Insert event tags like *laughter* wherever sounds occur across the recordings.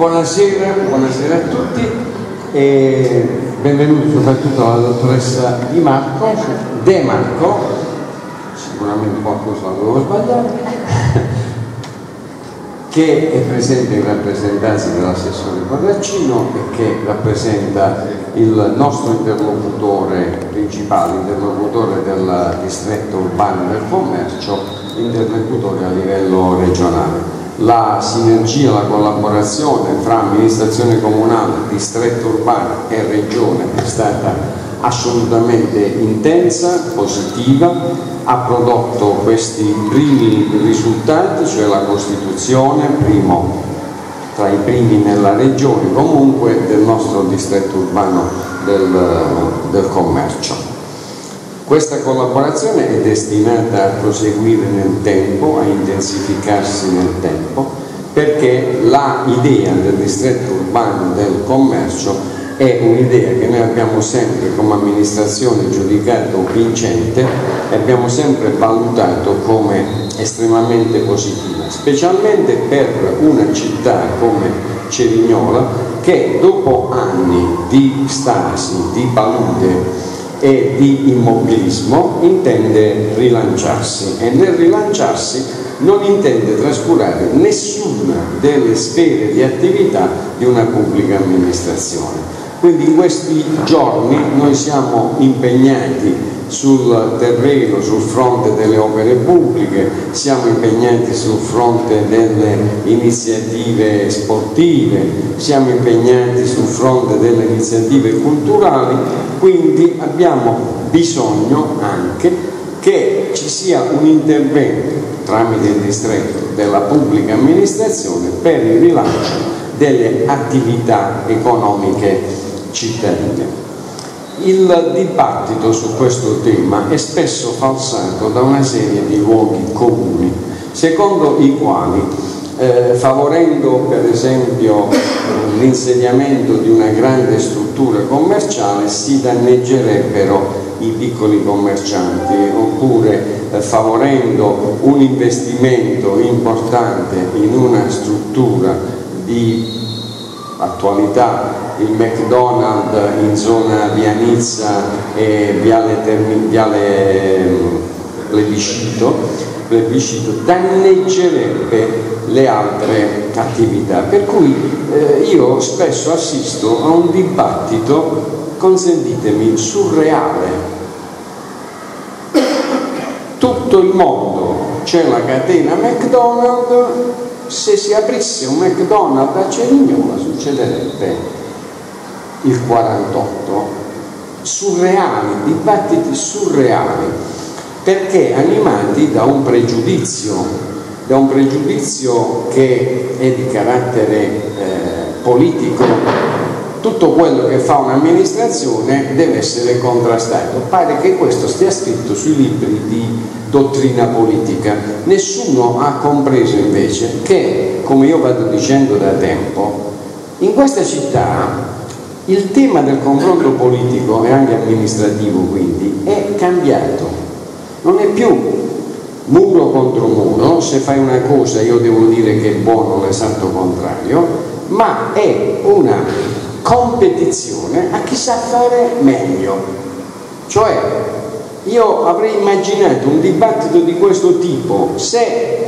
buonasera, buonasera a tutti e benvenuti soprattutto alla dottoressa Di Marco, De Marco, sicuramente qualcosa l'avevo sbagliato, *laughs* che è presente in rappresentanza dell'assessore Guarraccino e che rappresenta il nostro interlocutore principale, interlocutore del distretto urbano del commercio, interlocutore a livello regionale. La sinergia, la collaborazione fra amministrazione comunale, distretto urbano e regione è stata assolutamente intensa, positiva, ha prodotto questi primi risultati, cioè la Costituzione, primo, tra i primi nella regione comunque del nostro distretto urbano del, del commercio. Questa collaborazione è destinata a proseguire nel tempo, a intensificarsi nel tempo, perché l'idea del distretto urbano del commercio è un'idea che noi abbiamo sempre come amministrazione giudicato vincente e abbiamo sempre valutato come estremamente positiva, specialmente per una città come Cerignola che dopo anni di stasi, di palude e di immobilismo intende rilanciarsi e nel rilanciarsi non intende trascurare nessuna delle sfere di attività di una pubblica amministrazione. Quindi in questi giorni noi siamo impegnati sul terreno, sul fronte delle opere pubbliche, siamo impegnati sul fronte delle iniziative sportive, siamo impegnati sul fronte delle iniziative culturali, quindi abbiamo bisogno anche che ci sia un intervento tramite il distretto della pubblica amministrazione per il rilancio delle attività economiche cittadine. Il dibattito su questo tema è spesso falsato da una serie di luoghi comuni, secondo i quali, eh, favorendo per esempio l'insediamento di una grande struttura commerciale, si danneggerebbero i piccoli commercianti, oppure eh, favorendo un investimento importante in una struttura di attualità il McDonald's in zona via Nizza e viale, Termi, viale ehm, plebiscito, plebiscito danneggerebbe le altre attività. Per cui eh, io spesso assisto a un dibattito, consentitemi, surreale. Tutto il mondo c'è la catena McDonald's, se si aprisse un McDonald's a Cerignola succederebbe il 48, surreali, dibattiti surreali, perché animati da un pregiudizio, da un pregiudizio che è di carattere eh, politico, tutto quello che fa un'amministrazione deve essere contrastato. Pare che questo stia scritto sui libri di dottrina politica. Nessuno ha compreso invece che, come io vado dicendo da tempo, in questa città il tema del confronto politico e anche amministrativo quindi è cambiato, non è più muro contro muro, se fai una cosa io devo dire che è buono l'esatto contrario, ma è una competizione a chi sa fare meglio. Cioè io avrei immaginato un dibattito di questo tipo se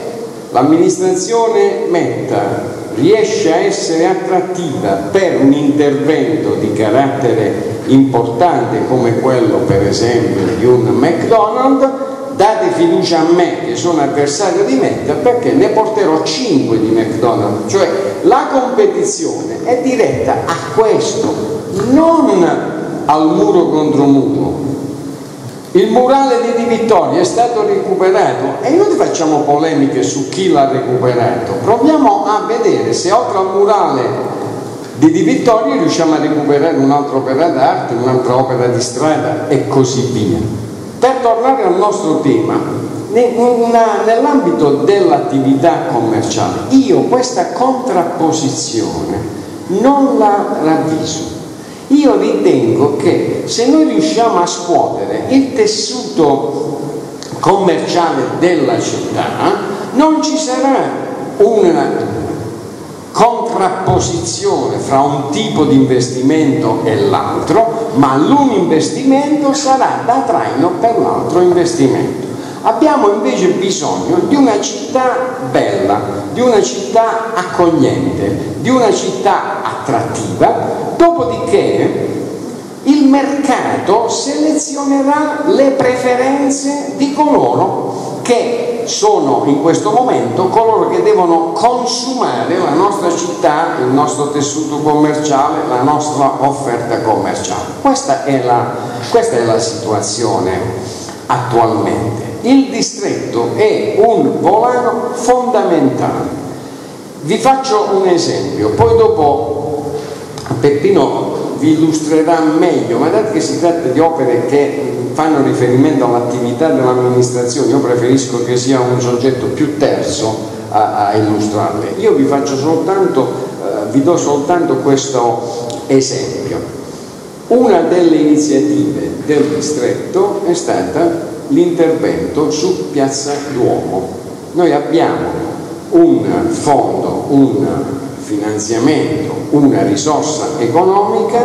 l'amministrazione metta riesce a essere attrattiva per un intervento di carattere importante come quello per esempio di un McDonald's, date fiducia a me che sono avversario di Meta perché ne porterò 5 di McDonald's, cioè la competizione è diretta a questo, non al muro contro muro, il murale di Di Vittorio è stato recuperato e non facciamo polemiche su chi l'ha recuperato, proviamo a vedere se oltre al murale di Di Vittorio riusciamo a recuperare un'altra opera d'arte, un'altra opera di strada e così via. Per tornare al nostro tema, nell'ambito dell'attività commerciale, io questa contrapposizione non la ravviso io ritengo che se noi riusciamo a scuotere il tessuto commerciale della città, non ci sarà una contra sovrapposizione fra un tipo di investimento e l'altro, ma l'un investimento sarà da traino per l'altro investimento. Abbiamo invece bisogno di una città bella, di una città accogliente, di una città attrattiva, dopodiché il mercato selezionerà le preferenze di coloro che sono in questo momento coloro che devono consumare la nostra città, il nostro tessuto commerciale, la nostra offerta commerciale. Questa è la, questa è la situazione attualmente. Il distretto è un volano fondamentale. Vi faccio un esempio, poi dopo Peppino vi illustrerà meglio, ma dato che si tratta di opere che fanno riferimento all'attività dell'amministrazione, io preferisco che sia un soggetto più terzo a, a illustrarle. Io vi faccio soltanto, eh, vi do soltanto questo esempio. Una delle iniziative del distretto è stata l'intervento su Piazza Duomo. Noi abbiamo un fondo, un finanziamento, una risorsa economica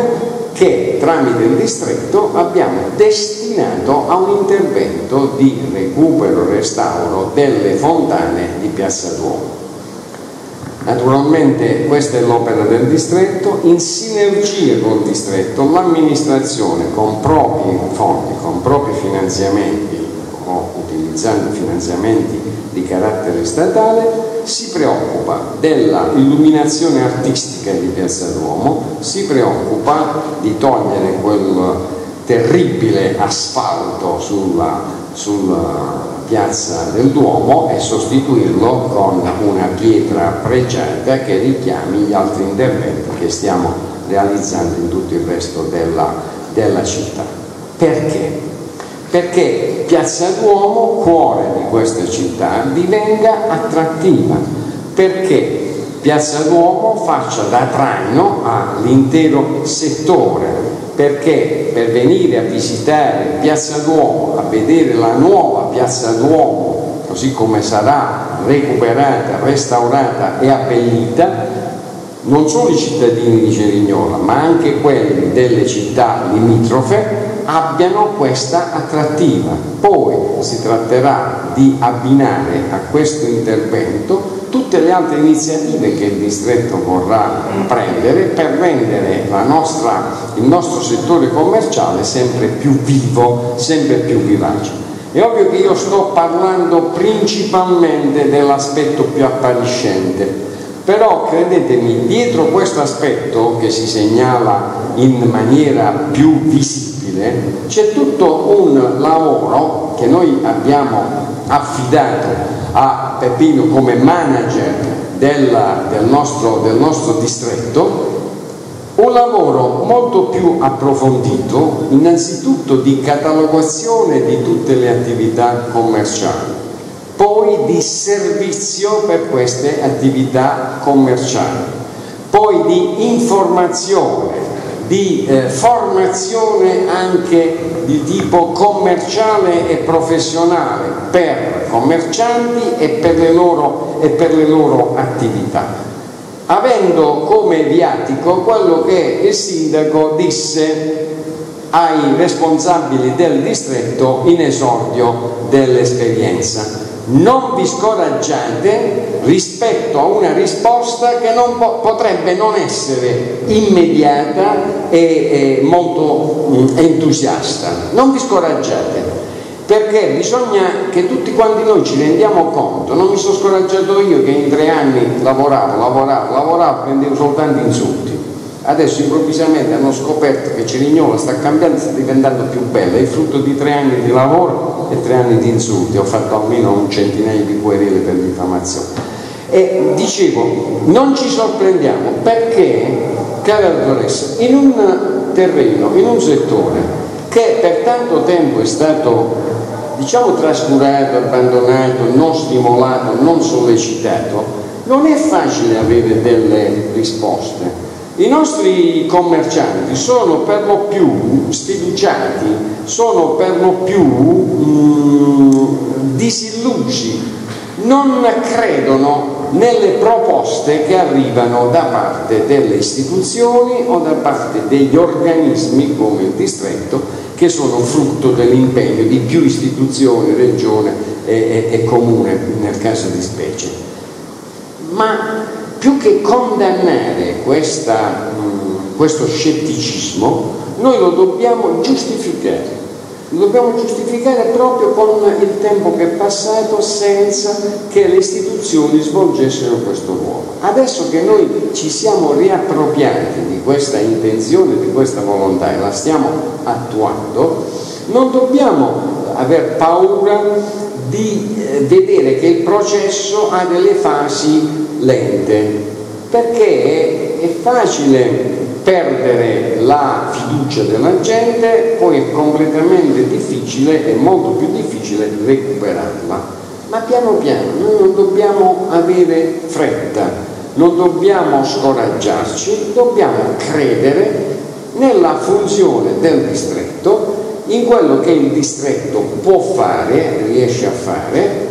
che tramite il distretto abbiamo destinato a un intervento di recupero e restauro delle fontane di Piazza Duomo. Naturalmente questa è l'opera del distretto, in sinergia con il distretto l'amministrazione con propri fondi, con propri finanziamenti o utilizzando finanziamenti di carattere statale si preoccupa dell'illuminazione artistica di Piazza Duomo, si preoccupa di togliere quel terribile asfalto sulla, sulla piazza del Duomo e sostituirlo con una pietra pregiata che richiami gli altri interventi che stiamo realizzando in tutto il resto della, della città. Perché? Perché Piazza Duomo, cuore di questa città, divenga attrattiva, perché Piazza Duomo faccia da traino all'intero settore perché per venire a visitare Piazza Duomo, a vedere la nuova Piazza Duomo, così come sarà recuperata, restaurata e abbellita, non solo i cittadini di Cerignola, ma anche quelli delle città limitrofe abbiano questa attrattiva. Poi si tratterà di abbinare a questo intervento tutte le altre iniziative che il distretto vorrà prendere per rendere nostra, il nostro settore commerciale sempre più vivo, sempre più vivace. È ovvio che io sto parlando principalmente dell'aspetto più appariscente, però credetemi, dietro questo aspetto che si segnala in maniera più visibile, c'è tutto un lavoro che noi abbiamo affidato a Peppino come manager della, del, nostro, del nostro distretto un lavoro molto più approfondito innanzitutto di catalogazione di tutte le attività commerciali poi di servizio per queste attività commerciali poi di informazione di eh, formazione anche di tipo commerciale e professionale per commercianti e per le loro, e per le loro attività, avendo come viatico quello che il sindaco disse ai responsabili del distretto in esordio dell'esperienza non vi scoraggiate rispetto a una risposta che non po potrebbe non essere immediata e, e molto mm, entusiasta. Non vi scoraggiate, perché bisogna che tutti quanti noi ci rendiamo conto, non mi sono scoraggiato io che in tre anni lavoravo, lavoravo, lavoravo, prendevo soltanto insulti. Adesso improvvisamente hanno scoperto che Cerignola sta cambiando, sta diventando più bella, è il frutto di tre anni di lavoro e tre anni di insulti, ho fatto almeno un centinaio di querele per diffamazione. E dicevo, non ci sorprendiamo perché, cara dottoressa, in un terreno, in un settore che per tanto tempo è stato, diciamo, trascurato, abbandonato, non stimolato, non sollecitato, non è facile avere delle risposte i nostri commercianti sono per lo più sfiduciati, sono per lo più mm, disillusi, non credono nelle proposte che arrivano da parte delle istituzioni o da parte degli organismi come il distretto che sono frutto dell'impegno di più istituzioni, regione e, e, e comune nel caso di specie. Ma più che condannare questa, mh, questo scetticismo, noi lo dobbiamo giustificare lo dobbiamo giustificare proprio con il tempo che è passato senza che le istituzioni svolgessero questo ruolo. Adesso che noi ci siamo riappropriati di questa intenzione, di questa volontà e la stiamo attuando, non dobbiamo aver paura di eh, vedere che il processo ha delle fasi lente, perché è facile perdere la fiducia della gente, poi è completamente difficile, è molto più difficile recuperarla. Ma piano piano, noi non dobbiamo avere fretta, non dobbiamo scoraggiarci, dobbiamo credere nella funzione del distretto, in quello che il distretto può fare, riesce a fare,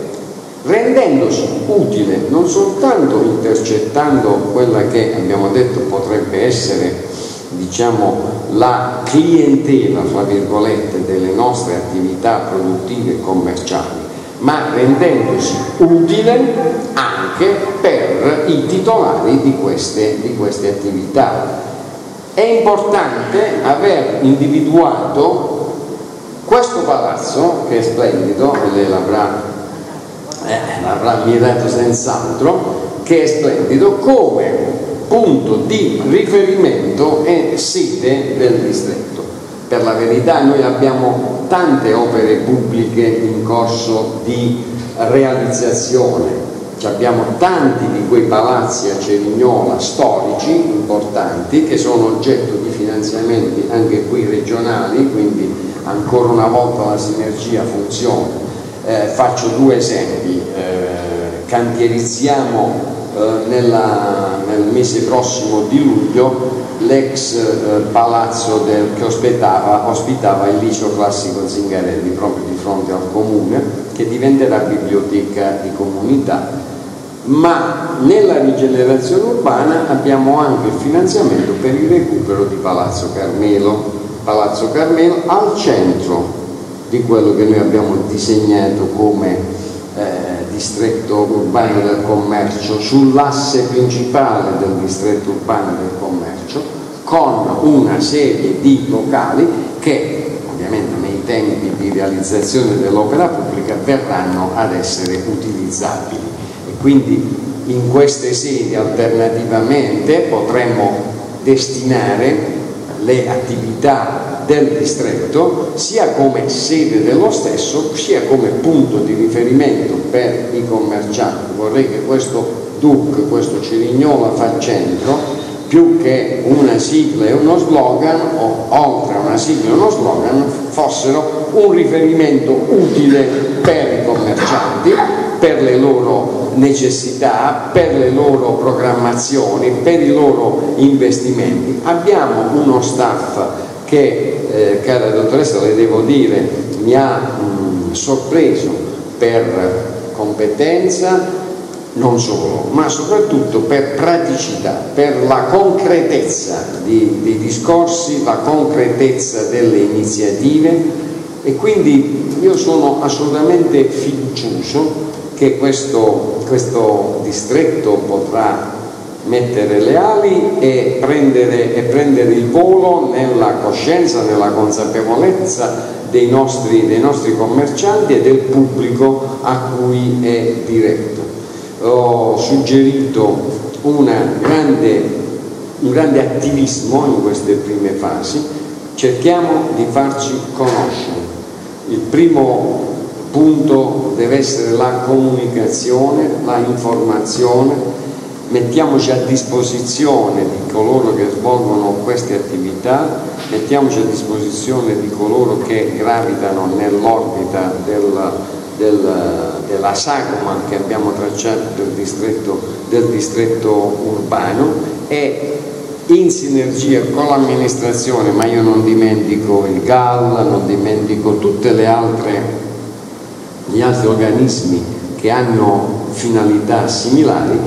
rendendosi utile non soltanto intercettando quella che abbiamo detto potrebbe essere diciamo, la clientela fra virgolette delle nostre attività produttive e commerciali ma rendendosi utile anche per i titolari di queste, di queste attività. È importante aver individuato questo palazzo che è splendido, lei l'avrà eh, ammirato senz'altro, che è splendido, come punto di riferimento e sede del distretto. Per la verità noi abbiamo tante opere pubbliche in corso di realizzazione, abbiamo tanti di quei palazzi a Cerignola storici importanti che sono oggetto di finanziamenti anche qui regionali, quindi ancora una volta la sinergia funziona. Eh, faccio due esempi, eh, cantierizziamo eh, nella, nel mese prossimo di luglio l'ex eh, palazzo del, che ospitava, ospitava il liceo classico Zingarelli proprio di fronte al comune che diventerà biblioteca di comunità. Ma nella rigenerazione urbana abbiamo anche il finanziamento per il recupero di Palazzo Carmelo Palazzo Carmelo al centro di quello che noi abbiamo disegnato come eh, distretto urbano del commercio sull'asse principale del distretto urbano del commercio con una serie di locali che ovviamente nei tempi di realizzazione dell'opera pubblica verranno ad essere utilizzabili. E quindi in queste sedi alternativamente potremmo destinare le attività del distretto sia come sede dello stesso sia come punto di riferimento per i commercianti. Vorrei che questo DUC, questo Cerignola fa centro, più che una sigla e uno slogan, o oltre a una sigla e uno slogan, fossero un riferimento utile per i commercianti, per le loro necessità, per le loro programmazioni, per i loro investimenti. Abbiamo uno staff che, eh, cara dottoressa, le devo dire, mi ha mh, sorpreso per competenza, non solo, ma soprattutto per praticità, per la concretezza di, dei discorsi, la concretezza delle iniziative e quindi io sono assolutamente fiducioso che questo, questo distretto potrà mettere le ali e prendere, e prendere, il volo nella coscienza, nella consapevolezza dei nostri, dei nostri commercianti e del pubblico a cui è diretto. Ho suggerito grande, un grande attivismo in queste prime fasi, cerchiamo di farci conoscere. Il primo punto deve essere la comunicazione, la informazione, mettiamoci a disposizione di coloro che svolgono queste attività, mettiamoci a disposizione di coloro che gravitano nell'orbita del, del, della sagoma che abbiamo tracciato del distretto, del distretto urbano e in sinergia con l'amministrazione, ma io non dimentico il GAL, non dimentico tutti gli altri organismi che hanno finalità similari,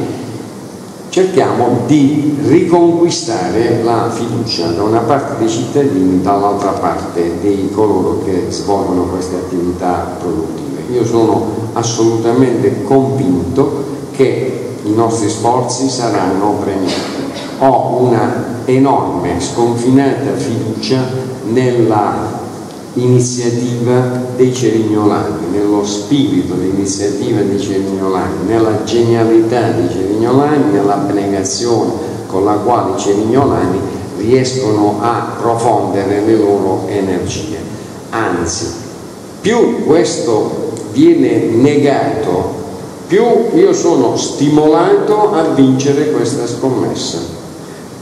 cerchiamo di riconquistare la fiducia da una parte dei cittadini, dall'altra parte di coloro che svolgono queste attività produttive. Io sono assolutamente convinto che i nostri sforzi saranno premiati. Ho una enorme, sconfinata fiducia nella iniziativa dei Cerignolani, nello spirito di iniziativa dei Cerignolani, nella genialità dei Cerignolani, nell'abnegazione con la quale i Cerignolani riescono a profondere le loro energie. Anzi, più questo viene negato, più io sono stimolato a vincere questa scommessa.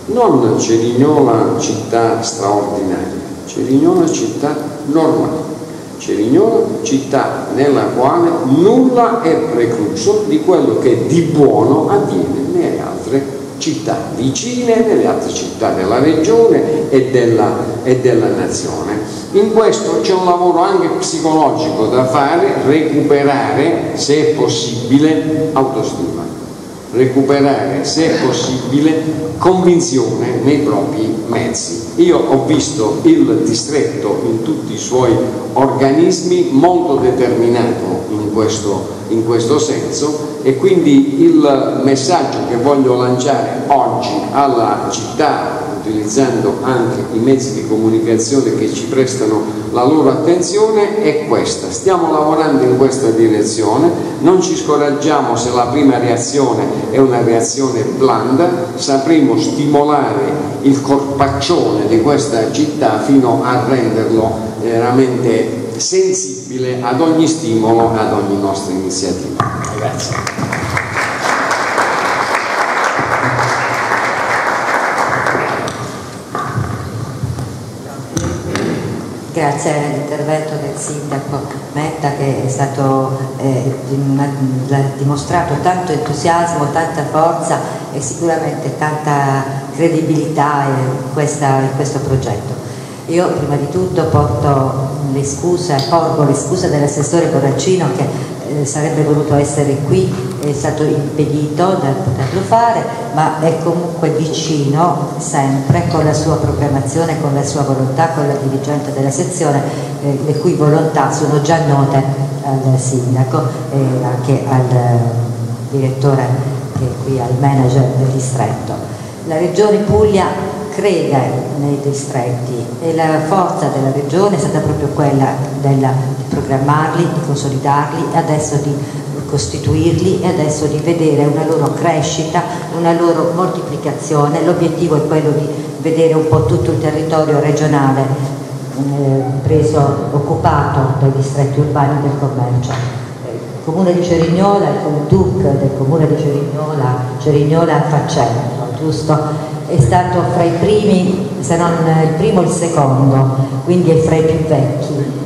Non Cerignola città straordinaria, Cerignola città normale, Cerignola città nella quale nulla è precluso di quello che di buono avviene nelle altre città vicine, nelle altre città della regione e della, e della nazione. In questo c'è un lavoro anche psicologico da fare, recuperare, se è possibile, autostima recuperare, se possibile, convinzione nei propri mezzi. Io ho visto il distretto in tutti i suoi organismi molto determinato in questo, in questo senso e quindi il messaggio che voglio lanciare oggi alla città utilizzando anche i mezzi di comunicazione che ci prestano la loro attenzione è questa, stiamo lavorando in questa direzione, non ci scoraggiamo se la prima reazione è una reazione blanda, sapremo stimolare il corpaccione di questa città fino a renderlo veramente sensibile ad ogni stimolo, ad ogni nostra iniziativa. Grazie. Grazie all'intervento del sindaco Metta che è stato eh, dimostrato tanto entusiasmo, tanta forza e sicuramente tanta credibilità in, questa, in questo progetto. Io prima di tutto porto le scuse, porgo le scuse dell'assessore Coraccino che eh, sarebbe voluto essere qui, è stato impedito da poterlo fare, ma è comunque vicino sempre con la sua programmazione, con la sua volontà, con la dirigente della sezione, eh, le cui volontà sono già note al sindaco e anche al direttore che è qui al manager del distretto. La Regione Puglia crede nei distretti e la forza della regione è stata proprio quella della, di programmarli, di consolidarli e adesso di costituirli e adesso di vedere una loro crescita, una loro moltiplicazione. L'obiettivo è quello di vedere un po' tutto il territorio regionale eh, preso, occupato dai distretti urbani del commercio. Il comune di Cerignola, il DUC del comune di Cerignola, Cerignola Faccento, giusto? è stato fra i primi, se non il primo il secondo, quindi è fra i più vecchi.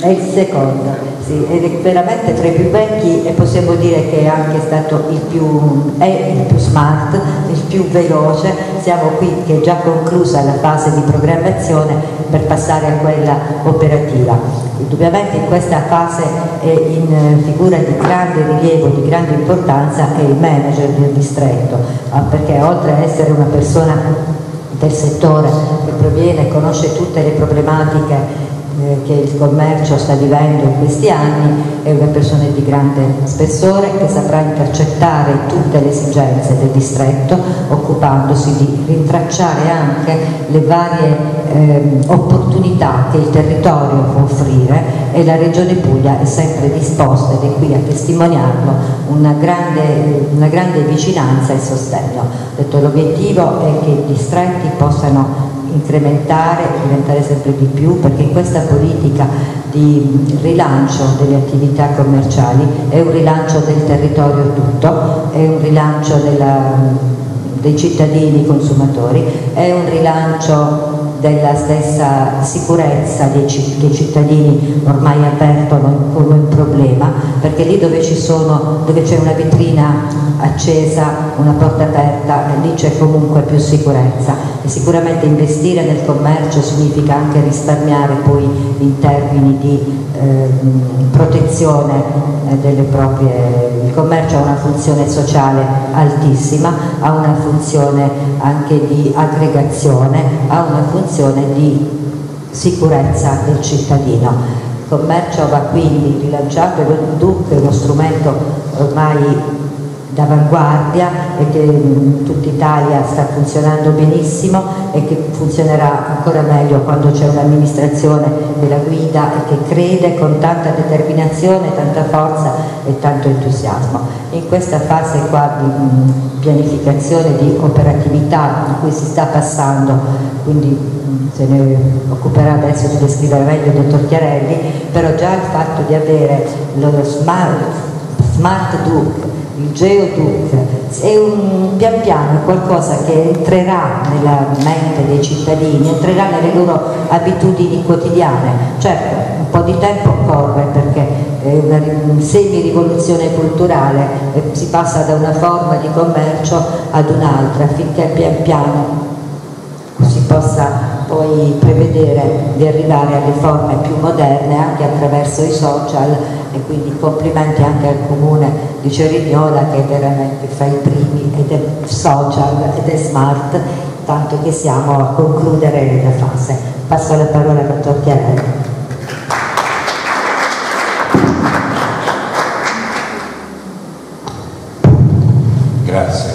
È il secondo, sì, è veramente tra i più vecchi e possiamo dire che è anche stato il più, il più smart, il più veloce, siamo qui che è già conclusa la fase di programmazione per passare a quella operativa. Indubbiamente in questa fase è in figura di grande rilievo, di grande importanza è il manager del distretto, perché oltre a essere una persona del settore che proviene e conosce tutte le problematiche eh, che il commercio sta vivendo in questi anni, è una persona di grande spessore che saprà intercettare tutte le esigenze del distretto, occupandosi di rintracciare anche le varie eh, opportunità che il territorio può offrire e la Regione Puglia è sempre disposta ed è qui a testimoniarlo una grande, una grande vicinanza e sostegno. L'obiettivo è che i distretti possano incrementare e diventare sempre di più perché questa politica di rilancio delle attività commerciali è un rilancio del territorio tutto, è un rilancio della, dei cittadini consumatori, è un rilancio della stessa sicurezza che i cittadini ormai avvertono come un problema perché lì dove, sono, dove c'è una vetrina accesa, una porta aperta, lì c'è comunque più sicurezza e sicuramente investire nel commercio significa anche risparmiare poi in termini di eh, protezione delle proprie... Il commercio ha una funzione sociale altissima, ha una funzione anche di aggregazione, ha una funzione di sicurezza del cittadino. Il commercio va quindi rilanciato, il DUC è uno strumento ormai d'avanguardia e che in tutta Italia sta funzionando benissimo e che funzionerà ancora meglio quando c'è un'amministrazione della guida e che crede con tanta determinazione, tanta forza e tanto entusiasmo. In questa fase qua di pianificazione, di operatività in cui si sta passando, quindi se ne occuperà adesso di descrivere meglio il dottor Chiarelli, però già il fatto di avere lo smart, smart Group il geoduc, è un pian piano qualcosa che entrerà nella mente dei cittadini, entrerà nelle loro abitudini quotidiane. Certo, un po' di tempo occorre perché è una semi-rivoluzione culturale si passa da una forma di commercio ad un'altra affinché pian piano si possa poi prevedere di arrivare alle forme più moderne anche attraverso i social e quindi complimenti anche al comune di Cerignola che veramente fa i primi ed è social ed è smart tanto che siamo a concludere la fase. Passo la parola al dottor Chiarelli. Grazie.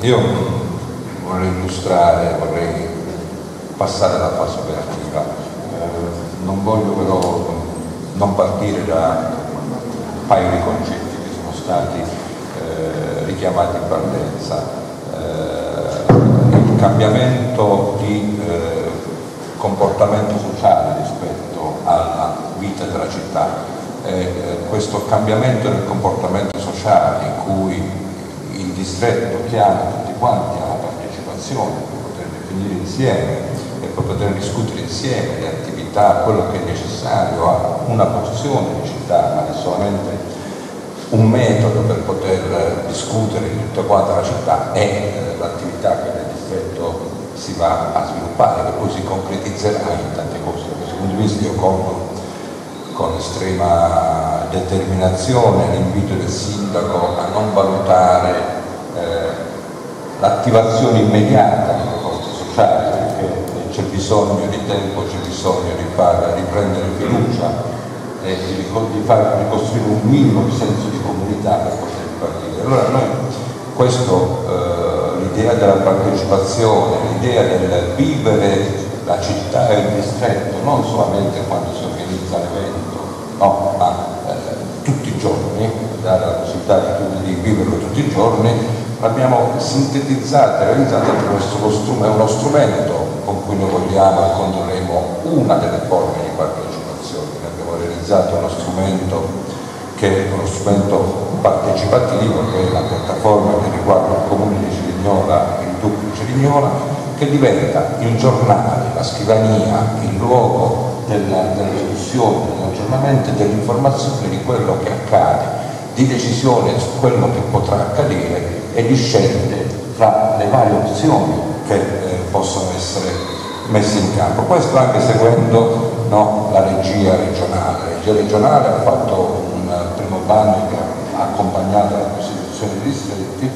Eh, io vorrei illustrare, vorrei passare alla fase operativa. Eh, non voglio però non partire da un paio di concetti che sono stati eh, richiamati in partenza. Eh, il cambiamento di eh, comportamento sociale rispetto alla vita della città. Eh, questo cambiamento del comportamento sociale in cui il distretto chiama tutti quanti alla partecipazione per poter definire insieme per poter discutere insieme le attività, quello che è necessario a una porzione di città, ma è solamente un metodo per poter discutere di tutta quanta la città è eh, l'attività che nel distretto si va a sviluppare, che poi si concretizzerà in tante cose. Da questo punto di vista io colgo con estrema determinazione l'invito del sindaco a non valutare eh, l'attivazione immediata di proposte sociali, perché c'è bisogno di tempo, c'è bisogno di far riprendere fiducia e di, di far ricostruire un minimo di senso di comunità per poter ripartire. Allora noi questo, eh, l'idea della partecipazione, l'idea del vivere la città e il distretto, non solamente quando si organizza l'evento, no, ma eh, tutti i giorni, dare la possibilità di, di viverlo tutti i giorni, l'abbiamo sintetizzato e realizzato attraverso uno strumento con cui noi vogliamo e condurremo una delle forme di partecipazione. Noi abbiamo realizzato uno strumento che è uno strumento partecipativo, che è la piattaforma che riguarda il comune di Cerignola e il dubbio di Cerignola, che diventa il giornale, la scrivania, il luogo della, della discussione, dell'aggiornamento e dell'informazione di quello che accade, di decisione su quello che potrà accadere e di scelte tra le varie opzioni che eh, possono essere messe in campo. Questo anche seguendo no, la regia regionale. La regia regionale ha fatto un primo bando che ha accompagnato la costituzione dei distretti,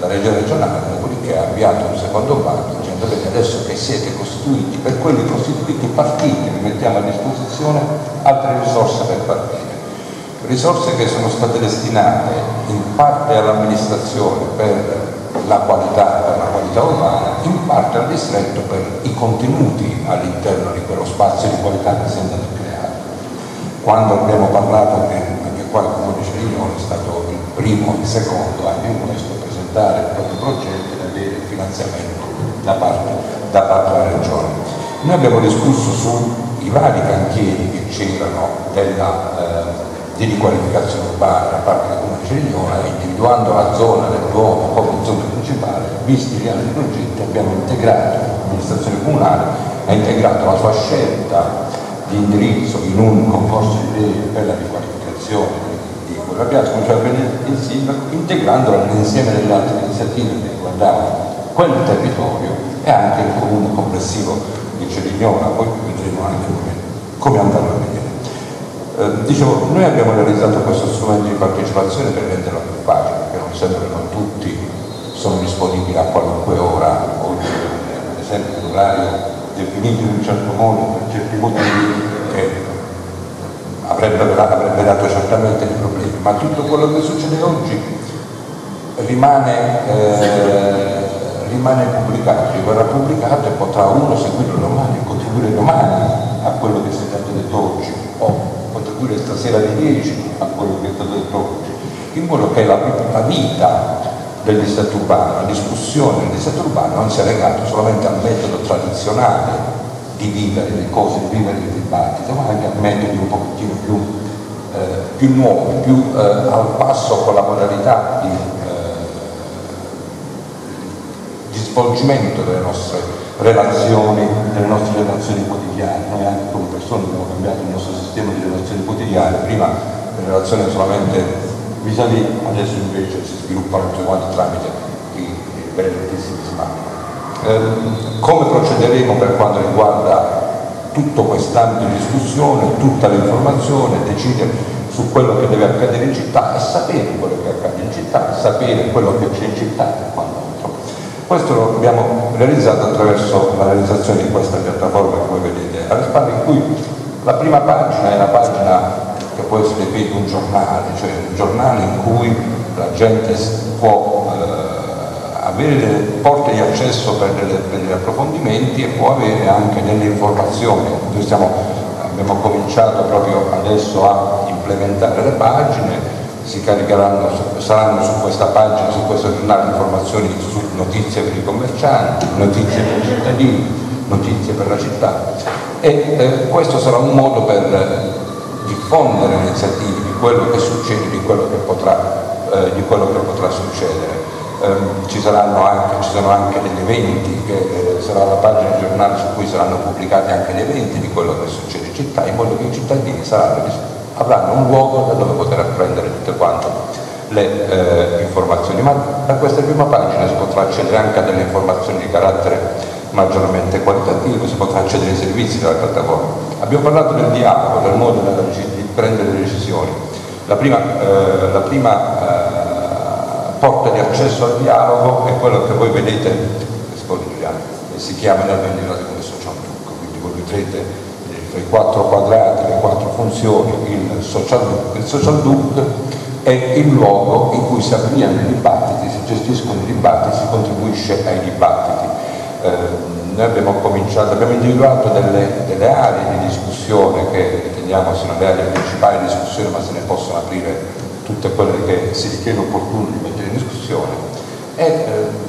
la regia regionale dopodiché ha avviato un secondo bando dicendo che adesso che siete costituiti, per quelli costituiti partiti vi mettiamo a disposizione altre risorse per partire risorse che sono state destinate in parte all'amministrazione per la qualità, qualità urbana, in parte al distretto per i contenuti all'interno di quello spazio di qualità che si è andato a creare. Quando abbiamo parlato, anche qua il Comune di Cerignola è stato il primo, il secondo anche in questo, a presentare il proprio progetto e avere il finanziamento da parte, da parte della Regione. Noi abbiamo discusso sui vari cantieri che c'erano della eh, di riqualificazione urbana da parte del Comune di Cerignola, individuando la zona del Duomo come zona principale, visti gli altri progetti abbiamo integrato, l'amministrazione comunale ha integrato la sua scelta di indirizzo in un concorso di idee per la riqualificazione abbiamo cominciato a venire il sindaco integrandola nell'insieme delle altre iniziative che riguardavano quel territorio e anche il comune complessivo di Cerignola, poi vedremo anche come, come andrà a vedere. Eh, dicevo, noi abbiamo realizzato questo strumento di partecipazione per renderlo più facile, perché non sempre non tutti sono disponibili a qualunque ora, oggi ad esempio in orario definito in un certo modo per certi motivi che avrebbe, avrebbe dato certamente dei problemi, ma tutto quello che succede oggi rimane, eh, rimane pubblicato, verrà pubblicato e potrà uno seguirlo domani, contribuire domani a quello che è stato detto contribuire stasera alle 10 a quello che è stato detto oggi, in modo che la, la vita del distretto urbano, la discussione del distretto urbano non sia legata solamente al metodo tradizionale di vivere le cose, di vivere il dibattito, ma anche a metodi un pochettino più, eh, più nuovi, più eh, al passo con la modalità di, eh, di svolgimento delle nostre relazioni, delle nostre relazioni quotidiane. Noi anche come persone abbiamo cambiato il nostro sistema di relazioni quotidiane, prima le relazioni solamente vis-à-vis, adesso invece si sviluppano tutte quante tramite i, benedettissimi smart. Eh, come procederemo per quanto riguarda tutto quest'ambito di discussione, tutta l'informazione, decidere su quello che deve accadere in città e sapere quello che accade in città, sapere quello che c'è in città e quant'altro. Questo lo abbiamo realizzato attraverso la realizzazione di questa piattaforma che voi vedete alle spalle, in cui la prima pagina è la pagina che può essere definita un giornale, cioè un giornale in cui la gente può eh, avere delle porte di accesso per, delle, per degli approfondimenti e può avere anche delle informazioni. Noi stiamo, abbiamo cominciato proprio adesso a implementare le pagine, si caricheranno, saranno su questa pagina, su questo giornale informazioni su notizie per i commercianti, notizie per i cittadini, notizie per la città e eh, questo sarà un modo per diffondere le iniziative di quello che succede, di quello che potrà, eh, che potrà succedere. Ehm, ci, anche, ci, sono anche degli eventi, che eh, sarà la pagina giornale su cui saranno pubblicati anche gli eventi di quello che succede in città, in modo che i cittadini saranno, avranno un luogo da dove poter apprendere tutte quante le eh, informazioni. Ma da questa prima pagina si potrà accedere anche a delle informazioni di carattere maggiormente qualitativo, si potrà accedere ai servizi della piattaforma. Abbiamo parlato del dialogo, del modo di prendere le decisioni. La prima, eh, la prima eh, porta di accesso al dialogo è quello che voi vedete, si chiama nel venditore come social book, quindi voi vedrete i quattro quadrati, le quattro funzioni, il social book. Il social book è il luogo in cui si avviano i dibattiti, si gestiscono i dibattiti, si contribuisce ai dibattiti. Eh, noi abbiamo cominciato, abbiamo individuato delle, delle aree di discussione che riteniamo siano le aree principali di discussione, ma se ne possono aprire tutte quelle che si ritiene opportuno di mettere in discussione e eh,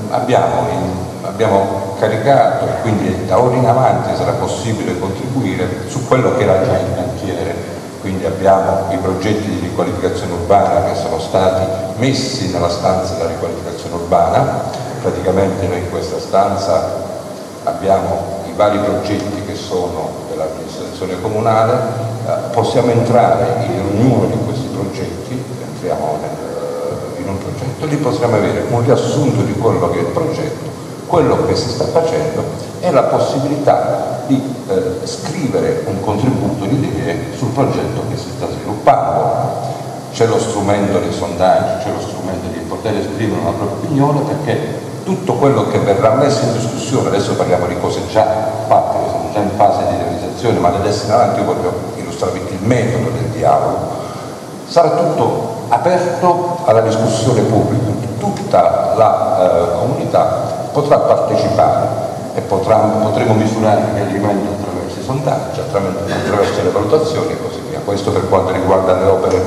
abbiamo, in, abbiamo, caricato e quindi da ora in avanti sarà possibile contribuire su quello che era già in cantiere, quindi abbiamo i progetti di riqualificazione urbana che sono stati messi nella stanza della riqualificazione urbana, praticamente noi in questa stanza abbiamo i vari progetti che sono dell'amministrazione comunale, eh, possiamo entrare in ognuno di questi progetti entriamo nel, in un progetto, lì possiamo avere un riassunto di quello che è il progetto, quello che si sta facendo e la possibilità di eh, scrivere un contributo di idee sul progetto che si sta sviluppando. C'è lo strumento dei sondaggi, c'è lo strumento di poter esprimere una propria opinione perché tutto quello che verrà messo in discussione, adesso parliamo di cose già fatte, che sono già in fase di realizzazione, ma adesso in avanti io voglio illustrarvi il metodo del dialogo, sarà tutto aperto alla discussione pubblica, tutta la eh, comunità potrà partecipare e potrà, potremo misurare gli elementi attraverso i sondaggi, attraverso le valutazioni e così via. Questo per quanto riguarda le opere,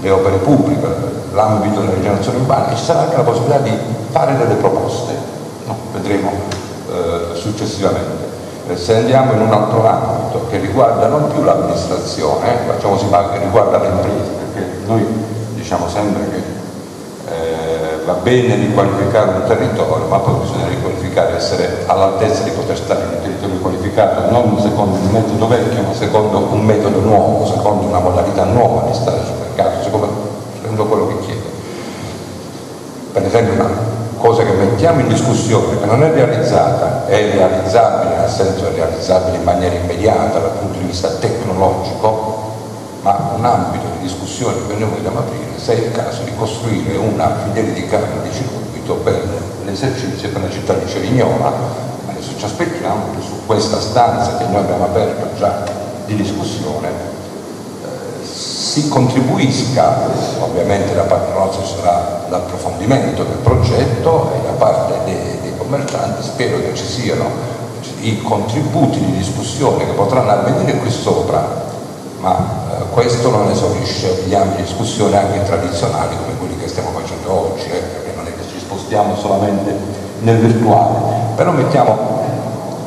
le opere pubbliche, l'ambito della rigenerazione urbana ci sarà anche la possibilità di fare delle proposte, no? vedremo eh, successivamente. Eh, se andiamo in un altro ambito che riguarda non più l'amministrazione, eh, facciamosi che riguarda le imprese, perché noi diciamo sempre che va bene riqualificare un territorio, ma poi bisogna riqualificare, essere all'altezza di poter stare in un territorio riqualificato, non secondo un metodo vecchio, ma secondo un metodo nuovo, secondo una modalità nuova di stare sul mercato, secondo, quello che chiede. Per esempio una cosa che mettiamo in discussione, che non è realizzata, è realizzabile, nel senso è realizzabile in maniera immediata dal punto di vista tecnologico, ma un ambito di discussione che noi vogliamo aprire se è il caso di costruire una filiera di carne di circuito per l'esercizio per la città di Cerignola. Adesso ci aspettiamo che su questa stanza che noi abbiamo aperto già di discussione eh, si contribuisca, ovviamente da parte nostra ci sarà l'approfondimento del progetto e da parte dei, dei commercianti spero che ci siano i contributi di discussione che potranno avvenire qui sopra, ma questo non esaurisce gli ambiti di discussione anche tradizionali come quelli che stiamo facendo oggi, eh, perché non è che ci spostiamo solamente nel virtuale, però mettiamo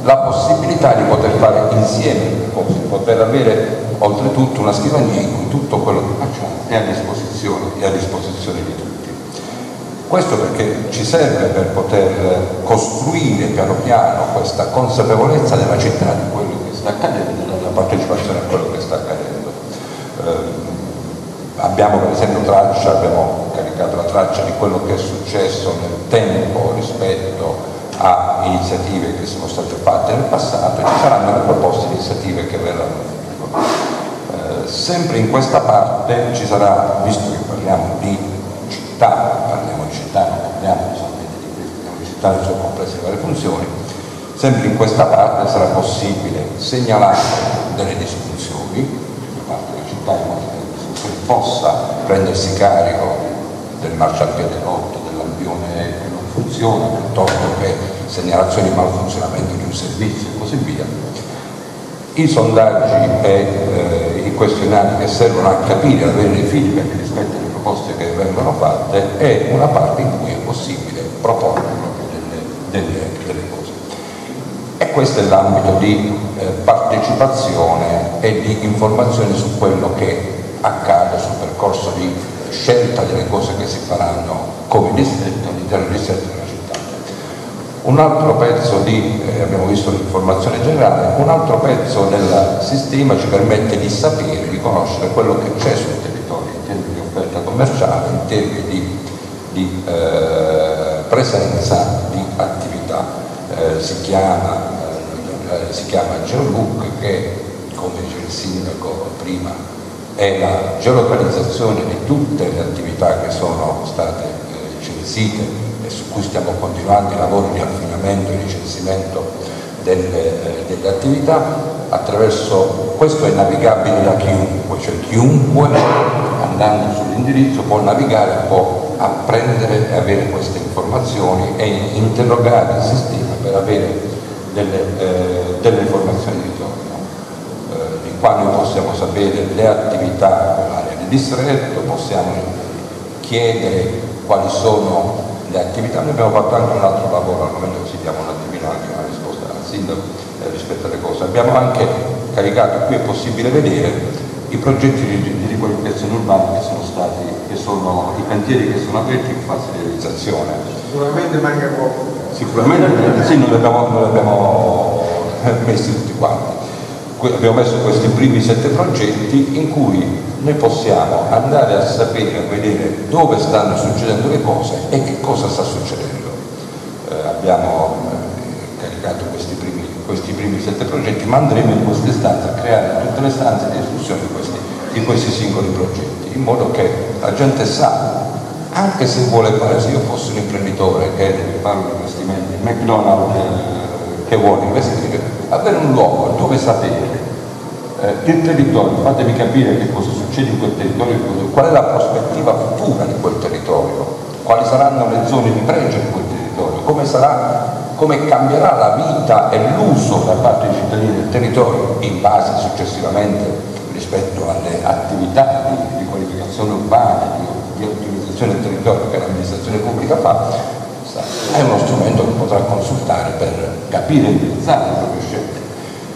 la possibilità di poter fare insieme cose, poter avere oltretutto una scrivania in cui tutto quello che facciamo è a disposizione, è a disposizione di tutti. Questo perché ci serve per poter costruire piano piano questa consapevolezza della città di quello che sta accadendo, della partecipazione a quello che sta accadendo abbiamo per esempio traccia, abbiamo caricato la traccia di quello che è successo nel tempo rispetto a iniziative che sono state fatte nel passato e ci saranno le proposte iniziative che verranno eh, sempre in questa parte ci sarà, visto che parliamo di città, parliamo di città, non parliamo solamente di questo, parliamo di città nel suo complesso di varie funzioni, sempre in questa parte sarà possibile segnalare delle disfunzioni città in modo che possa prendersi carico del marciapiede rotto, dell'ambione che non funziona, piuttosto che segnalazioni di malfunzionamento di un servizio e così via. I sondaggi e eh, i questionari che servono a capire, ad avere dei feedback rispetto alle proposte che vengono fatte è una parte in cui è possibile proporre delle, delle, delle cose. E questo è l'ambito di eh, partecipazione e di informazione su quello che accade sul percorso di scelta delle cose che si faranno come distretto all'interno del distretto della città. Un altro pezzo di, eh, abbiamo visto l'informazione generale, un altro pezzo del sistema ci permette di sapere, di conoscere quello che c'è sul territorio in termini di offerta commerciale, in termini di, di eh, presenza di attività. Eh, si chiama eh, si chiama Geolook che, come dice il sindaco prima, è la geolocalizzazione di tutte le attività che sono state eh, censite e su cui stiamo continuando i lavori di affinamento e licenzimento delle, eh, delle attività. Attraverso questo è navigabile da chiunque, cioè chiunque andando sull'indirizzo può navigare, può apprendere e avere queste informazioni e interrogare il sistema per avere delle, eh, delle informazioni di quando possiamo sapere le attività nell'area di distretto, possiamo chiedere quali sono le attività, noi abbiamo fatto anche un altro lavoro, al momento così diamo un attimino anche una risposta al sindaco eh, rispetto alle cose, abbiamo anche caricato, qui è possibile vedere i progetti di, riqualificazione urbana che sono stati, che sono i cantieri che sono aperti in fase di realizzazione. Sicuramente manca poco sicuramente sì, non li abbiamo, abbiamo messi tutti quanti. Abbiamo messo questi primi sette progetti in cui noi possiamo andare a sapere, a vedere dove stanno succedendo le cose e che cosa sta succedendo. Eh, abbiamo eh, caricato questi primi, questi primi, sette progetti, ma andremo in queste stanze a creare tutte le stanze di discussione di questi, di questi singoli progetti, in modo che la gente sa anche se vuole fare, se io fossi un imprenditore che parlo di investimenti, McDonald's eh, che vuole investire, avere un luogo dove sapere eh, il territorio, fatemi capire che cosa succede in quel territorio, qual è la prospettiva futura di quel territorio, quali saranno le zone di pregio di quel territorio, come, sarà, come cambierà la vita e l'uso da parte dei cittadini del territorio in base successivamente rispetto alle attività di, di qualificazione urbana, di, di ottimizzazione del territorio che l'amministrazione pubblica fa, è uno strumento che potrà consultare per capire e indirizzare le proprie scelte.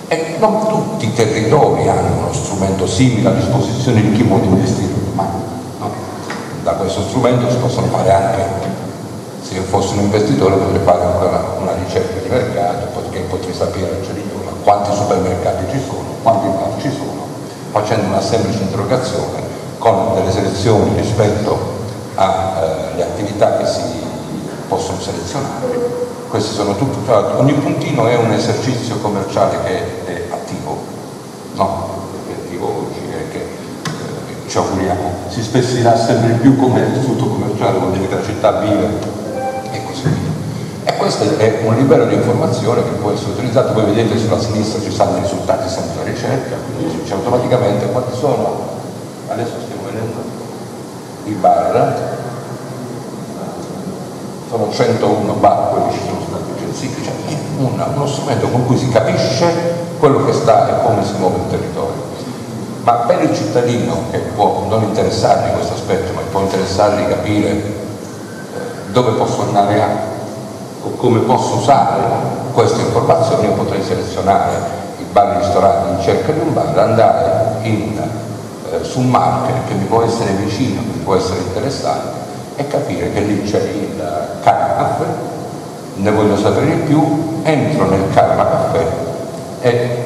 E non tutti i territori hanno uno strumento simile a disposizione di chi vuole investire, ma no. da questo strumento si possono fare anche, se io fossi un investitore potrei fare una, una ricerca di mercato, perché potrei sapere cioè, quanti supermercati ci sono, quanti bar ci sono, facendo una semplice interrogazione con delle selezioni rispetto alle eh, attività che si possono selezionare. Questi sono tutti, cioè, ogni puntino è un esercizio commerciale che è attivo, no? È attivo oggi è che eh, ci auguriamo si spesserà sempre più come istituto commerciale, vuol dire che la città vive e così via. E questo è un livello di informazione che può essere utilizzato, voi vedete sulla sinistra ci stanno i risultati sempre della ricerca, quindi dice automaticamente quanti sono, adesso stiamo vedendo i bar, sono 101 bar quelli che ci sono stati censiti, cioè una, uno strumento con cui si capisce quello che sta e come si muove il territorio. Ma per il cittadino che può non interessargli questo aspetto, ma può interessargli capire eh, dove posso andare a o come posso usare queste informazioni, io potrei selezionare i bar e ristoranti in cerca di un bar, andare in, eh, su un marker che mi può essere vicino, che mi può essere interessante e capire che lì c'è il Caffè, ne voglio sapere di più, entro nel Karma Caffè e eh,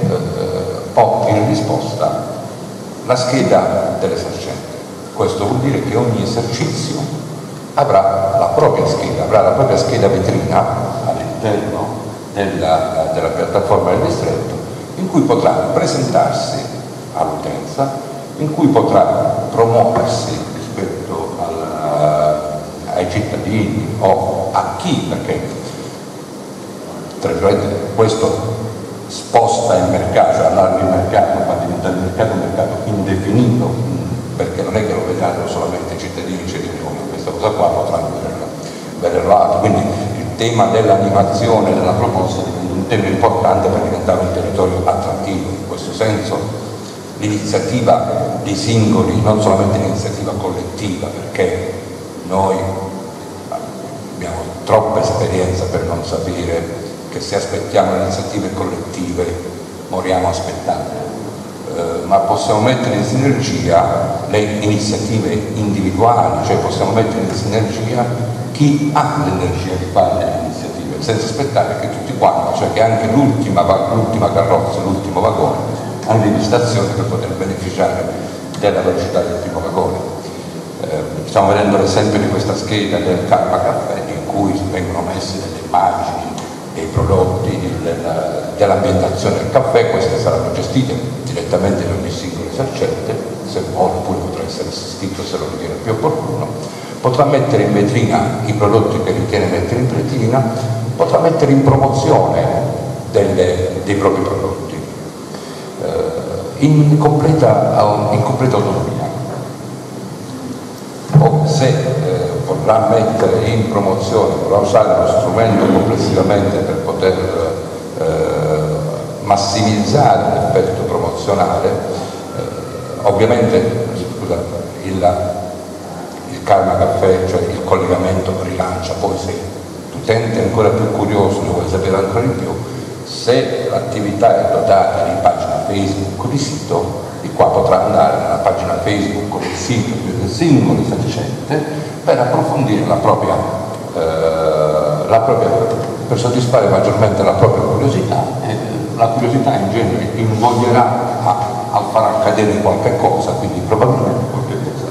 ho in risposta la scheda dell'esercente. Questo vuol dire che ogni esercizio avrà la propria scheda, avrà la propria scheda vetrina all'interno della, della piattaforma del distretto in cui potrà presentarsi all'utenza, in cui potrà promuoversi ai cittadini o a chi, perché tra virgolette questo sposta il mercato, cioè allarga il mercato, fa diventare il mercato un mercato indefinito, perché non è che lo vedranno solamente i cittadini cerimonia, questa cosa qua potranno vederlo altro. Quindi il tema dell'animazione della proposta diventa un tema importante per diventare un territorio attrattivo. In questo senso l'iniziativa dei singoli, non solamente l'iniziativa collettiva, perché noi troppa esperienza per non sapere che se aspettiamo iniziative collettive moriamo aspettando, eh, ma possiamo mettere in sinergia le iniziative individuali, cioè possiamo mettere in sinergia chi ha l'energia di fare le iniziative, senza aspettare che tutti quanti, cioè che anche l'ultima, carrozza, l'ultimo vagone, arrivi in stazione per poter beneficiare della velocità del primo vagone. Eh, stiamo vedendo l'esempio di questa scheda del Karma Caffè cui vengono messe delle immagini dei prodotti dell'ambientazione del caffè, queste saranno gestite direttamente da ogni singolo esercente, se vuole oppure potrà essere assistito se lo ritiene più opportuno, potrà mettere in vetrina i prodotti che ritiene mettere in vetrina, potrà mettere in promozione delle, dei propri prodotti eh, in, completa, in completa autonomia. O se vorrà mettere in promozione, vorrà usare lo strumento complessivamente per poter eh, massimizzare l'effetto promozionale, eh, ovviamente scusa, il, il Karma Caffè, cioè il collegamento rilancia, poi se l'utente è ancora più curioso, ne vuole sapere ancora di più, se l'attività è dotata di pagina Facebook o di sito, qua potrà andare nella pagina Facebook o del sito del singolo esercente per approfondire la propria, eh, la propria, per soddisfare maggiormente la propria curiosità e la curiosità in genere invoglierà a, a far accadere qualche cosa, quindi probabilmente qualche cosa,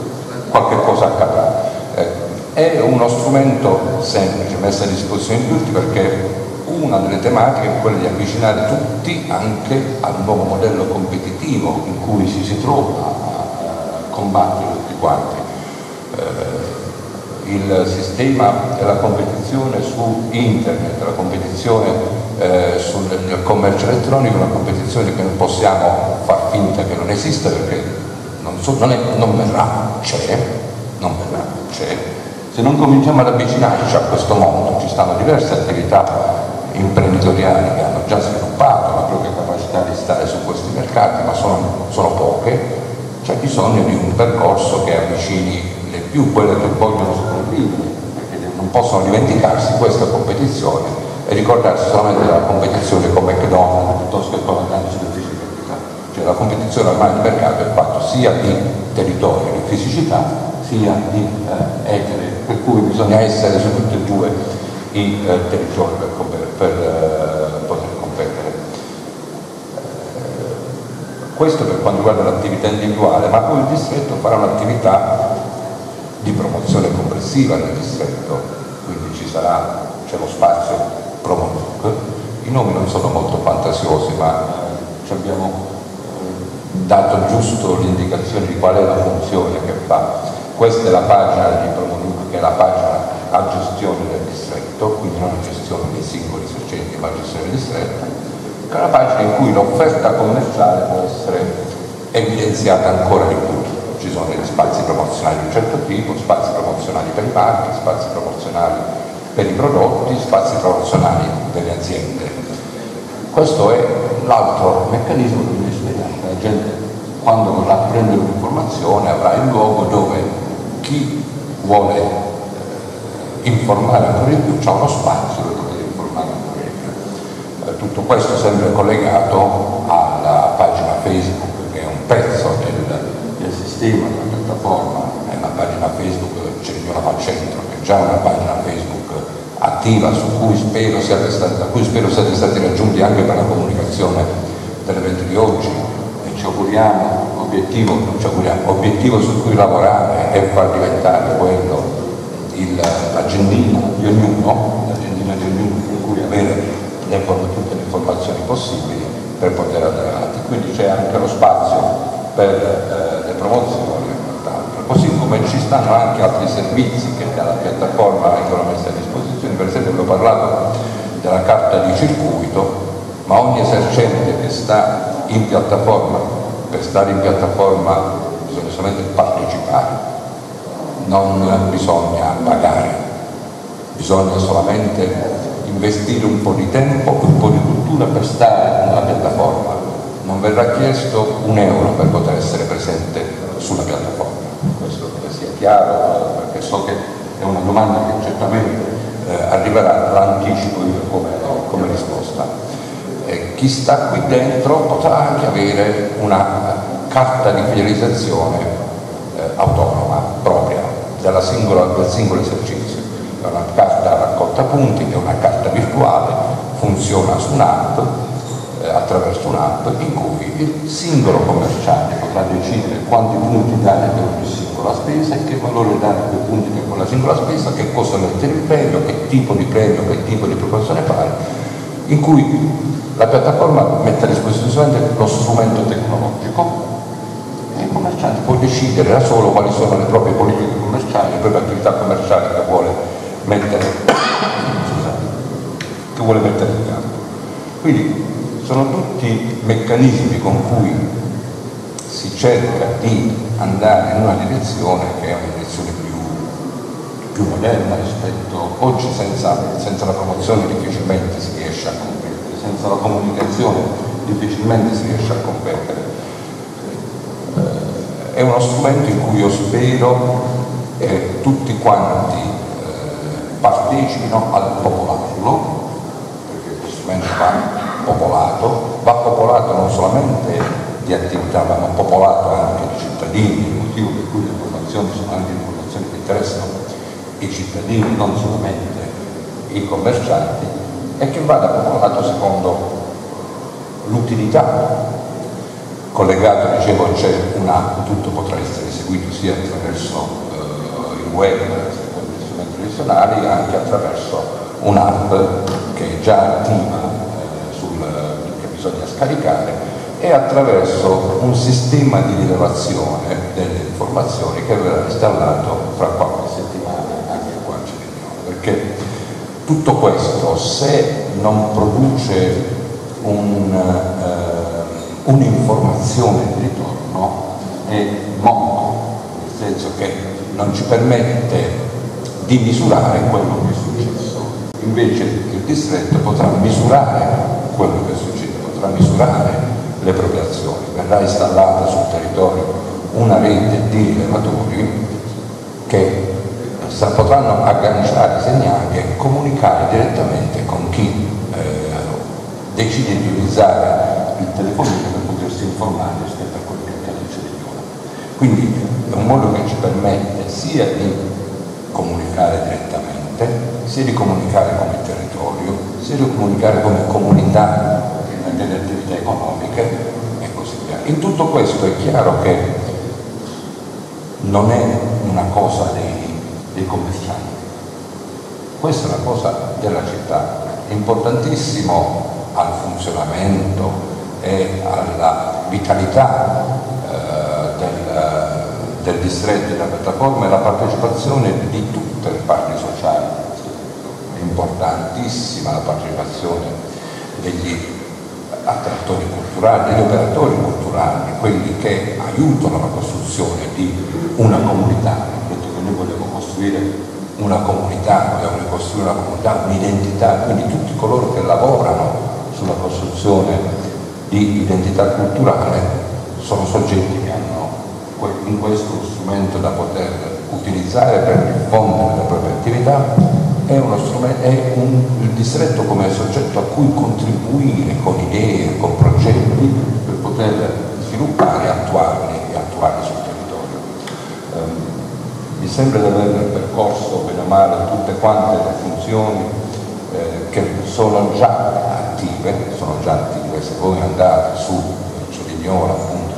qualche cosa accadrà. Eh, è uno strumento semplice messo a disposizione di tutti perché una delle tematiche è quella di avvicinare tutti anche al nuovo modello competitivo in cui ci si trova a combattere tutti quanti. Eh, il sistema della competizione su internet, la competizione eh, sul commercio elettronico una competizione che non possiamo far finta che non esista perché non, so, non, è, non verrà, c'è, non verrà, c'è. Se non cominciamo ad avvicinarci a questo mondo, ci stanno diverse attività imprenditoriali che hanno già sviluppato la propria capacità di stare su questi mercati, ma sono, sono poche, c'è bisogno di un percorso che avvicini le più quelle che vogliono sopravvivere, perché non possono dimenticarsi questa competizione e ricordarsi solamente della competizione con McDonald's piuttosto che con la grande superficie proprietà. Cioè la competizione ormai di mercato è fatto sia di territorio, di fisicità, sia di eh, etere, per cui bisogna essere su tutti e due i eh, territori per, per eh, poter competere. Eh, questo per quanto riguarda l'attività individuale, ma poi il distretto farà un'attività di promozione complessiva nel distretto, quindi ci sarà, c'è lo spazio Promoduc. I nomi non sono molto fantasiosi, ma ci abbiamo eh, dato giusto l'indicazione di qual è la funzione che fa. Questa è la pagina di Promoduc, che è la pagina a gestione del distretto, quindi non a gestione dei singoli esercenti, ma gestione del distretto, che è una pagina in cui l'offerta commerciale può essere evidenziata ancora di più. Ci sono degli spazi promozionali di un certo tipo, spazi promozionali per i marchi, spazi promozionali per i prodotti, spazi promozionali delle aziende. Questo è l'altro meccanismo che vi spiegare. La gente quando vorrà prendere un'informazione avrà il logo dove chi vuole informare ancora di più c'è uno spazio dove informare ancora di più. Eh, tutto questo sempre collegato alla pagina Facebook pezzo del, del sistema, della piattaforma, è una pagina Facebook Cerignola fa centro, che è già una pagina Facebook attiva su cui spero siate stati, da cui spero siate stati raggiunti anche per la comunicazione dell'evento di oggi e ci auguriamo, obiettivo, ci auguriamo, obiettivo su cui lavorare è far diventare quello l'agendina di ognuno, l'agendina di ognuno per cui avere le, tutte le informazioni possibili per poter andare avanti. Quindi c'è anche lo spazio per eh, le promozioni e quant'altro. Così come ci stanno anche altri servizi che dalla piattaforma vengono messi a disposizione, per esempio vi ho parlato della carta di circuito, ma ogni esercente che sta in piattaforma, per stare in piattaforma bisogna solamente partecipare, non bisogna pagare, bisogna solamente investire un po' di tempo, un po' di cultura per stare nella piattaforma. Non verrà chiesto un euro per poter essere presente sulla piattaforma. Questo che sia chiaro, perché so che è una domanda che certamente eh, arriverà, l'anticipo io come, come risposta. Eh, chi sta qui dentro potrà anche avere una carta di fidelizzazione singola, del singolo esercizio. È una carta raccolta punti, è una carta virtuale, funziona su un'app, eh, attraverso un'app in cui il singolo commerciante potrà decidere quanti punti dare per ogni singola spesa e che valore dare a quei punti per quella singola spesa, che cosa mettere in premio, che tipo di premio, che tipo di proporzione fare, in cui la piattaforma mette a disposizione lo strumento tecnologico e il commerciante può decidere da solo quali sono le proprie politiche commerciali, le proprie attività commerciali che vuole mettere, che vuole mettere in campo. Quindi sono tutti meccanismi con cui si cerca di andare in una direzione che è una direzione più, più moderna rispetto oggi senza, senza la promozione difficilmente si riesce a competere, senza la comunicazione difficilmente si riesce a competere. Eh, è uno strumento in cui io spero eh, tutti quanti partecipino al popolarlo, perché questo strumento va popolato, va popolato non solamente di attività, ma popolato anche di cittadini, il motivo per cui le informazioni sono anche informazioni che interessano i cittadini, non solamente i commercianti, e che vada popolato secondo l'utilità. Collegato, dicevo, c'è un'app, tutto potrà essere eseguito sia attraverso eh, il web, tradizionali anche attraverso un'app che è già attiva eh, sul, che bisogna scaricare e attraverso un sistema di rilevazione delle informazioni che verrà installato fra qualche settimana anche qua a Cerignola perché tutto questo se non produce eh, un'informazione di ritorno è monco, nel senso che non ci permette di misurare quello che è successo. Invece il distretto potrà misurare quello che è successo, potrà misurare le proprie azioni. Verrà installata sul territorio una rete di rilevatori che potranno agganciare segnali e comunicare direttamente con chi eh, decide di utilizzare il telefonino per potersi informare rispetto a quello che accade in Cerignola. Quindi è un modo che ci permette sia di comunicare direttamente, sia di comunicare come territorio, sia di comunicare come comunità nelle attività economiche e così via. In tutto questo è chiaro che non è una cosa dei, dei commercianti, questa è una cosa della città, è importantissimo al funzionamento e alla vitalità del, distretto e della piattaforma e la partecipazione di tutte le parti sociali. È importantissima la partecipazione degli attrattori culturali, degli operatori culturali, quelli che aiutano la costruzione di una comunità. Detto che noi vogliamo costruire una comunità, vogliamo ricostruire una comunità, un'identità, quindi tutti coloro che lavorano sulla costruzione di identità culturale sono soggetti in questo strumento da poter utilizzare per diffondere la propria attività è, è un, il distretto come soggetto a cui contribuire con idee, con progetti per poter sviluppare attuarli, e attuarli sul territorio. Um, mi sembra di aver percorso bene o male tutte quante le funzioni eh, che sono già attive, sono già attive, se voi andate su Ciolignola, appunto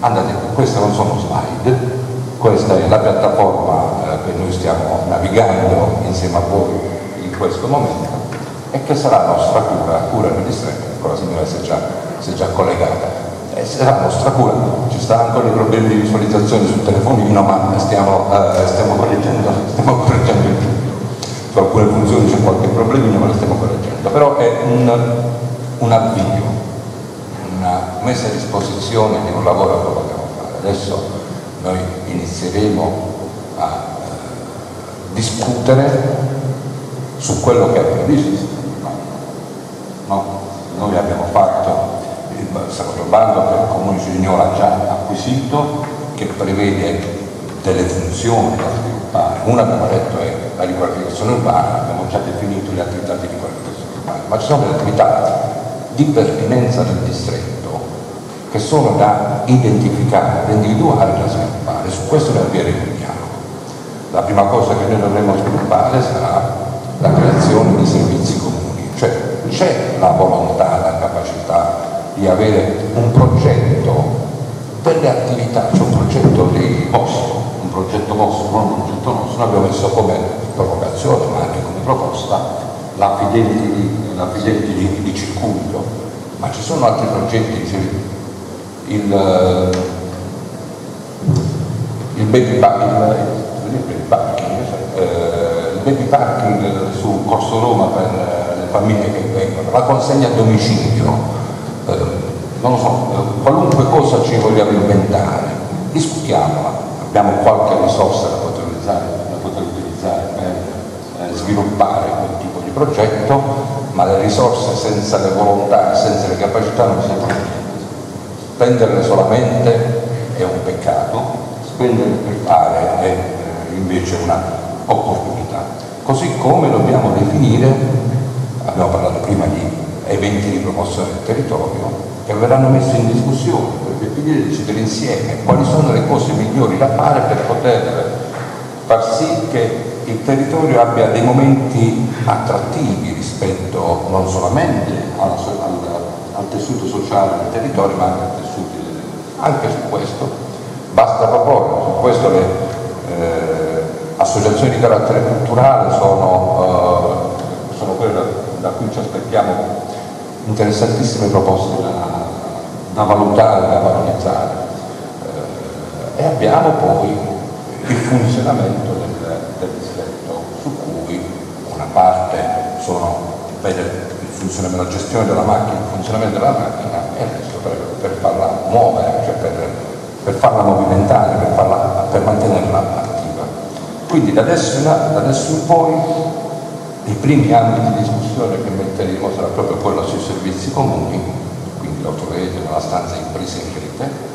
andate, queste non sono slide, questa è la piattaforma eh, che noi stiamo navigando insieme a voi in questo momento e che sarà nostra cura, cura del distretto, ecco la signora si è già, si è già collegata, e sarà nostra cura, ci stanno ancora i problemi di visualizzazione sul telefonino ma stiamo, eh, stiamo correggendo, stiamo correggendo il tutto, su alcune funzioni c'è qualche problemino ma lo stiamo correggendo, però è un, un avvio, messa a disposizione di un lavoro che vogliamo fare. Adesso noi inizieremo a eh, discutere su quello che è previsto. No? Noi abbiamo fatto il secondo bando che il Comune di Lignola ha già acquisito, che prevede delle funzioni da sviluppare. Una, abbiamo detto, è la riqualificazione urbana, abbiamo già definito le attività di riqualificazione urbana, ma ci sono delle attività di pertinenza del distretto che sono da identificare, da individuare e da sviluppare. Su questo ne avvieremo un dialogo. La prima cosa che noi dovremo sviluppare sarà la creazione di servizi comuni, cioè c'è la volontà, la capacità di avere un progetto delle attività, c'è un progetto di posto, un progetto vostro, non un progetto nostro, noi abbiamo messo come provocazione ma anche come proposta la Fidelity di, la di, di circuito, ma ci sono altri progetti il, eh, il, baby, parking, il, baby parking, eh, il baby parking su Corso Roma per le famiglie che vengono, la consegna a domicilio, eh, non lo so, qualunque cosa ci vogliamo inventare, discutiamola, abbiamo qualche risorsa da poter utilizzare, da poter utilizzare per sviluppare quel tipo di progetto, ma le risorse senza le volontà senza le capacità non si fanno spenderle solamente è un peccato, spendere per fare è eh, invece un'opportunità. Così come dobbiamo definire, abbiamo parlato prima di eventi di promozione del territorio, che verranno messi in discussione per definire e decidere insieme quali sono le cose migliori da fare per poter far sì che il territorio abbia dei momenti attrattivi rispetto non solamente alla, alla al tessuto sociale del territorio ma anche al tessuto anche su questo basta proporre su questo le eh, associazioni di carattere culturale sono, eh, sono quelle da, cui ci aspettiamo interessantissime proposte da, da valutare, da valorizzare. Eh, e abbiamo poi il funzionamento del, del distretto su cui una parte sono funzionamento, la gestione della macchina, il funzionamento della macchina e resto per, per farla muovere, cioè per, per farla movimentare, per, farla, per, mantenerla attiva. Quindi da adesso, da adesso in poi i primi ambiti di discussione che metteremo sarà proprio quello sui servizi comuni, quindi l'autorete nella stanza imprese in rete,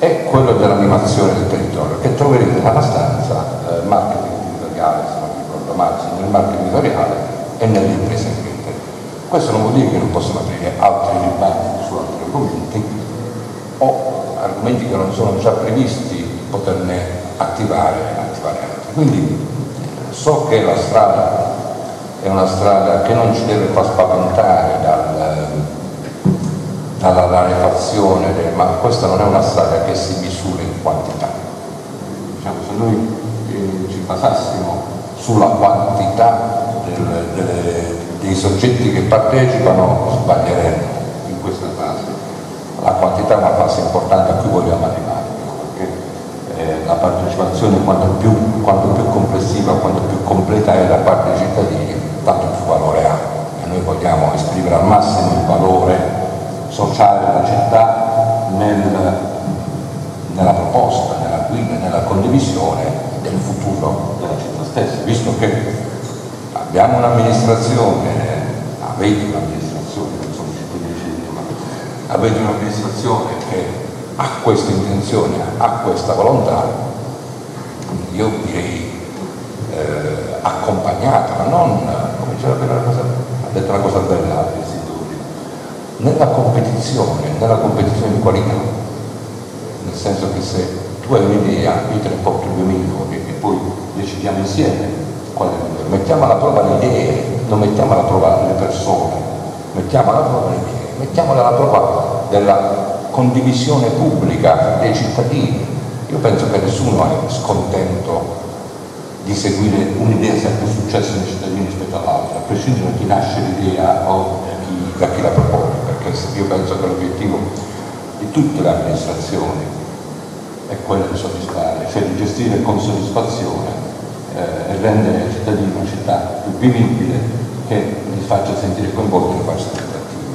e quello dell'animazione del territorio, che troverete nella stanza eh, marketing editoriale, se non ricordo male, nel marketing editoriale e nell'impresa in rete. Questo non vuol dire che non possano aprire altri dibattiti su altri argomenti o argomenti che non sono già previsti poterne attivare, attivare altri. Quindi so che la strada è una strada che non ci deve far spaventare dal, dalla rarefazione, ma questa non è una strada che si misura in quantità. Diciamo, se noi eh, ci basassimo sulla quantità del, delle, dei soggetti che partecipano sbaglieremmo in questa fase. La quantità è una fase importante a cui vogliamo arrivare, perché eh, la partecipazione quanto più, quanto più complessiva, quanto più completa è da parte dei cittadini, tanto più valore ha. E noi vogliamo esprimere al massimo il valore sociale della città nel, nella proposta, nella guida, nella condivisione del futuro della città stessa, visto che abbiamo un'amministrazione, avete un'amministrazione, non sono cittadini ma avete un'amministrazione che ha questa intenzione, ha questa volontà, io direi eh, accompagnata, ma non, come diceva appena cosa, ha detto una cosa bella nella competizione, nella competizione di qualità, nel senso che se tu hai un'idea, io te ne porto due migliori e poi decidiamo insieme Mettiamo alla prova le idee, non mettiamo alla prova le persone, mettiamo alla prova le idee, mettiamola alla prova della condivisione pubblica dei cittadini. Io penso che nessuno è scontento di seguire un'idea più successo nei cittadini rispetto all'altra, a prescindere da chi nasce l'idea o da chi, da chi la propone, perché io penso che l'obiettivo di tutte le amministrazioni è quello di soddisfare, cioè di gestire con soddisfazione eh, e rendere ai cittadini una città più vivibile che li faccia sentire coinvolti faccia sentire attivi.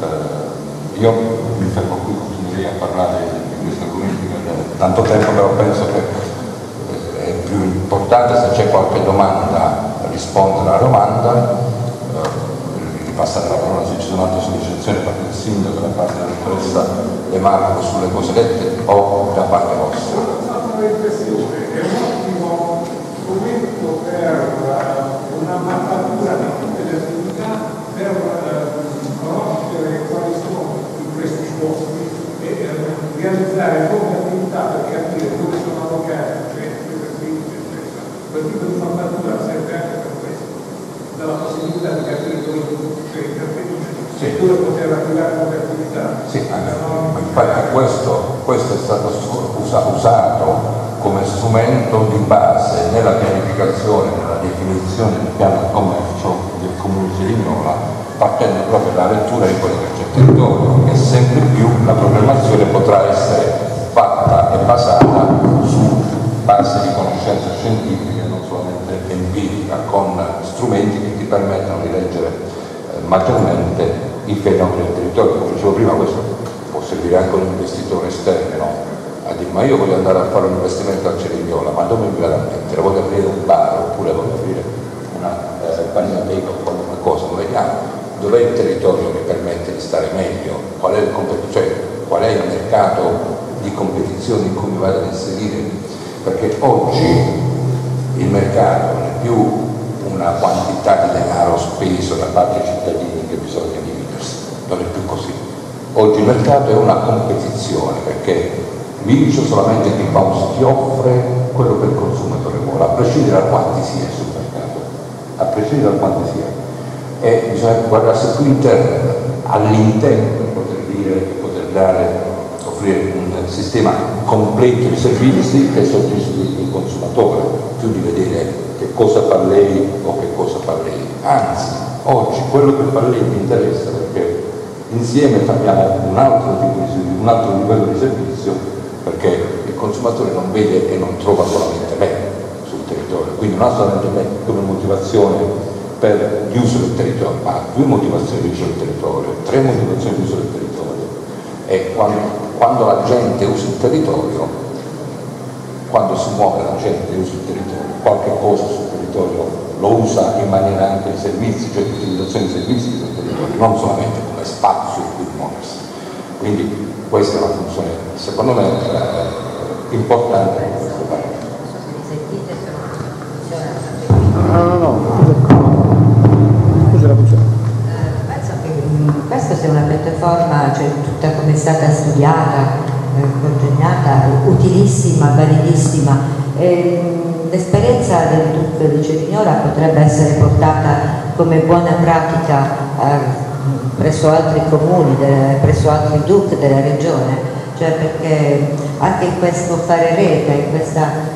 Eh, io mi fermo qui, continuerei a parlare di questi argomenti per tanto tempo, però penso che eh, è più importante se c'è qualche domanda rispondere alla domanda, eh, ripassare la parola se ci sono altre sollecitazioni da parte del sindaco, da parte della dottoressa De Marco sulle cose dette o da parte vostra strumento per uh, una mappatura di tutte le attività per uh, conoscere quali sono questi posti e uh, realizzare nuove attività per capire dove sono allocati centri, servizi, eccetera. Quel tipo di mappatura serve anche per questo, dalla possibilità di capire dove cioè, intervenire sì. dove poter attivare nuove attività. Sì, infatti questo, questo è stato usato come strumento di base definizione del piano di commercio del comune di Cerignola, partendo proprio dalla lettura di quello che c'è territorio e sempre più la programmazione potrà essere fatta e basata su base di conoscenza scientifica, non solamente empirica, con strumenti che ti permettono di leggere eh, maggiormente i fenomeni del territorio. Come dicevo prima, questo può servire anche un investitore esterno, no? a dire ma io voglio andare a fare un investimento a Cerignola, ma dove mi vado a mettere? Voglio aprire un bar oppure voglio aprire eh, paninoteca o qualunque cosa, lo vediamo. Dov'è il territorio che permette di stare meglio? Qual è il, cioè, qual è il mercato di competizione in cui mi vado ad inserire? Perché oggi il mercato non è più una quantità di denaro speso da parte dei cittadini che bisogna dividersi, non è più così. Oggi il mercato è una competizione perché vince solamente chi, offre quello che il consumatore vuole, a prescindere da quanti sia sul mercato, a prescindere da quanti sia. E bisogna guardarsi più interno, all'interno per poter dire, poter dare, offrire un sistema completo di servizi che soddisfi il consumatore, più di vedere che cosa fa lei o che cosa fa lei. Anzi, oggi quello che fa lei mi interessa perché insieme abbiamo un altro, di, un altro livello di servizio perché il consumatore non vede e non trova solamente territorio, quindi non ha solamente me come motivazione per l'uso del territorio, ma due motivazioni di uso del territorio, tre motivazioni di uso del territorio e quando, quando la gente usa il territorio, quando si muove la gente usa il territorio, qualche cosa sul territorio lo usa in maniera anche di servizi, cioè di utilizzazione di servizi sul territorio, non solamente come spazio in cui muoversi. Quindi questa è una funzione, secondo me, eh, importante in questo paese. No, no, no, scusa la funzione. Penso che mm, questa sia una piattaforma, cioè tutta come è stata studiata, eh, congegnata, utilissima, validissima. Mm, l'esperienza del Duca di Cerignola potrebbe essere portata come buona pratica eh, presso altri comuni, de, presso altri DUC della regione, cioè perché anche in questo fare rete, in questa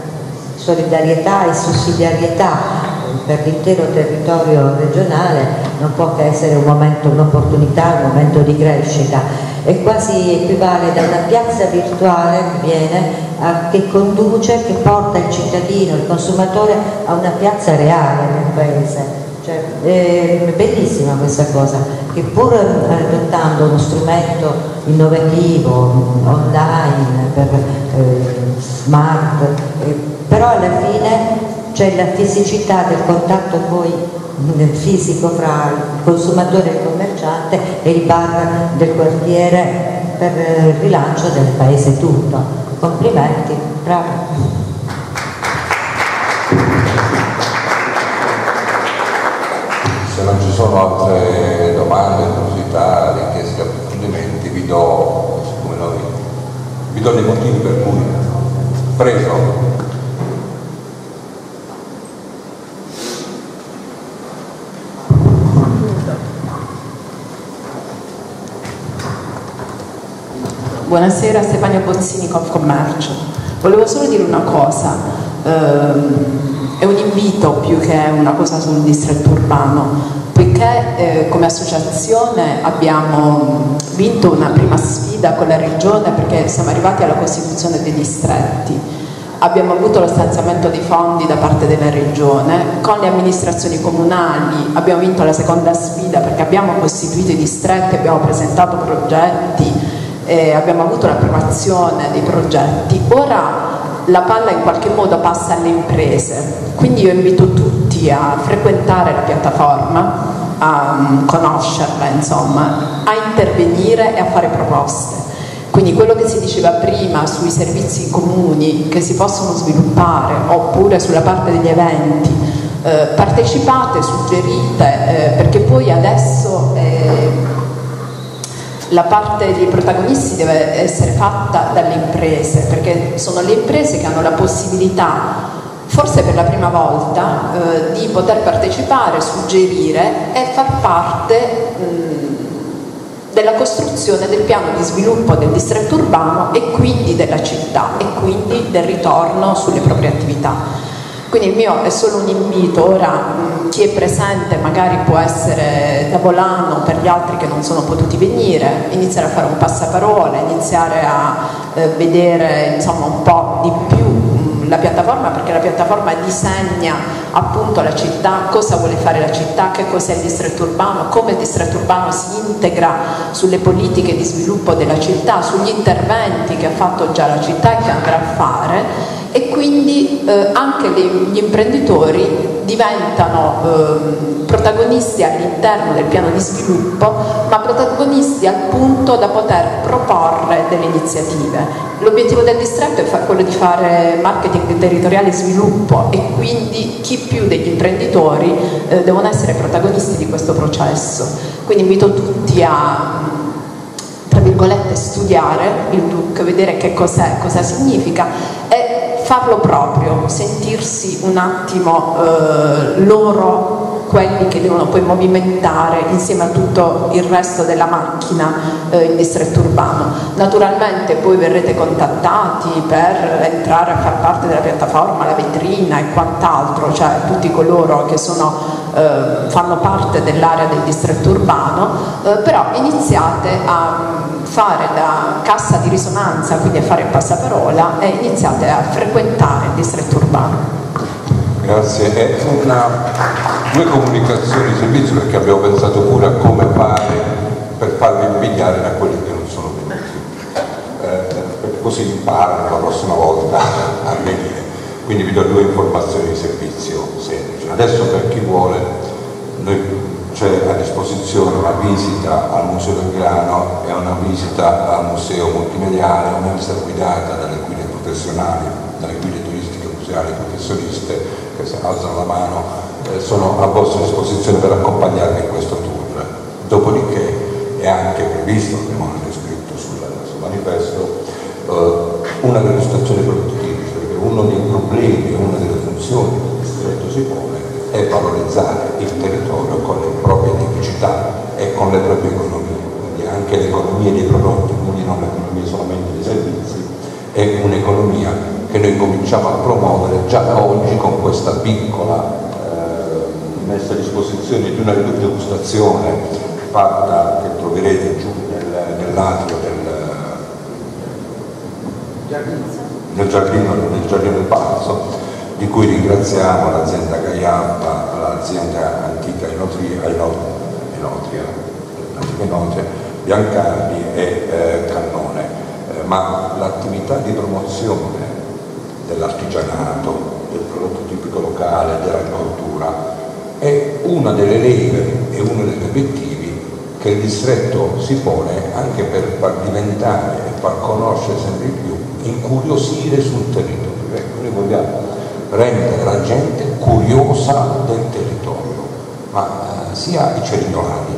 solidarietà e sussidiarietà per l'intero territorio regionale non può che essere un momento, un'opportunità, un momento di crescita e quasi equivale da una piazza virtuale che viene a, che conduce, che porta il cittadino, il consumatore a una piazza reale nel paese. Cioè, è bellissima questa cosa, che pur adottando uno strumento innovativo, online, per, eh, smart, eh, però alla fine c'è la fisicità del contatto poi fisico fra il consumatore e il commerciante e il bar del quartiere per il rilancio del paese tutto. Complimenti, bravo. Se non ci sono altre domande, curiosità, richieste di vi do, siccome noi, vi do dei motivi per cui. Prego. Buonasera, Stefania Bozzini, Confcommercio. Volevo solo dire una cosa, ehm, è un invito più che una cosa sul distretto urbano, poiché eh, come associazione abbiamo vinto una prima sfida con la Regione perché siamo arrivati alla costituzione dei distretti abbiamo avuto lo stanziamento di fondi da parte della Regione, con le amministrazioni comunali abbiamo vinto la seconda sfida perché abbiamo costituito i distretti, abbiamo presentato progetti eh, abbiamo avuto l'approvazione dei progetti, ora la palla in qualche modo passa alle imprese, quindi io invito tutti a frequentare la piattaforma, a um, conoscerla, insomma, a intervenire e a fare proposte. Quindi quello che si diceva prima sui servizi comuni che si possono sviluppare oppure sulla parte degli eventi, eh, partecipate, suggerite, eh, perché poi adesso eh, la parte dei protagonisti deve essere fatta dalle imprese, perché sono le imprese che hanno la possibilità, forse per la prima volta, eh, di poter partecipare, suggerire e far parte mh, della costruzione del piano di sviluppo del distretto urbano e quindi della città e quindi del ritorno sulle proprie attività. Quindi il mio è solo un invito, ora chi è presente magari può essere da volano per gli altri che non sono potuti venire, iniziare a fare un passaparola, iniziare a eh, vedere insomma, un po' di più la piattaforma perché la piattaforma disegna appunto la città, cosa vuole fare la città, che cos'è il distretto urbano, come il distretto urbano si integra sulle politiche di sviluppo della città, sugli interventi che ha fatto già la città e che andrà a fare e quindi eh, anche gli imprenditori diventano eh, protagonisti all'interno del piano di sviluppo, ma protagonisti al punto da poter proporre delle iniziative. L'obiettivo del distretto è quello di fare marketing territoriale e sviluppo e quindi chi più degli imprenditori eh, devono essere protagonisti di questo processo. Quindi invito tutti a tra virgolette studiare il DUC, vedere che cos'è, cosa significa e farlo proprio, sentirsi un attimo eh, loro quelli che devono poi movimentare insieme a tutto il resto della macchina eh, il distretto urbano. Naturalmente poi verrete contattati per entrare a far parte della piattaforma, la vetrina e quant'altro, cioè tutti coloro che sono, eh, fanno parte dell'area del distretto urbano, eh, però iniziate a fare da cassa di risonanza, quindi a fare il passaparola e iniziate a frequentare il distretto urbano. Grazie. È una, due comunicazioni di servizio perché abbiamo pensato pure a come fare per farvi impegnare da quelli che non sono venuti. Eh, così imparano la prossima volta a venire. Quindi vi do due informazioni di servizio semplici. Adesso per chi vuole c'è a disposizione una visita al Museo del Grano e una visita al Museo Multimediale, una visita guidata dalle guide professionali, dalle guide turistiche museali professioniste che alzano la mano eh, sono a vostra disposizione per accompagnarvi in questo tour. Dopodiché è anche previsto, abbiamo anche scritto sul, sul manifesto, eh, una delle stazioni produttive, perché uno dei problemi, una delle funzioni che il distretto si pone è valorizzare il territorio con le proprie tipicità e con le proprie economie, quindi anche l'economia dei prodotti, quindi non l'economia solamente dei servizi, è un'economia che noi cominciamo a promuovere già da oggi con questa piccola eh, messa a disposizione di una degustazione fatta che troverete giù nel, nell'atrio del, nel, giardino, nel giardino del palazzo di cui ringraziamo l'azienda Gaiampa, l'azienda antica Enotria, Enotria, Enotria Biancardi e eh, Cannone, eh, ma l'attività di promozione dell'artigianato, del prodotto tipico locale, dell'agricoltura è una delle leve e uno degli obiettivi che il distretto si pone anche per far diventare e far conoscere sempre di più, incuriosire sul territorio. Ecco, noi vogliamo rendere la gente curiosa del territorio, ma eh, sia i cerimoniali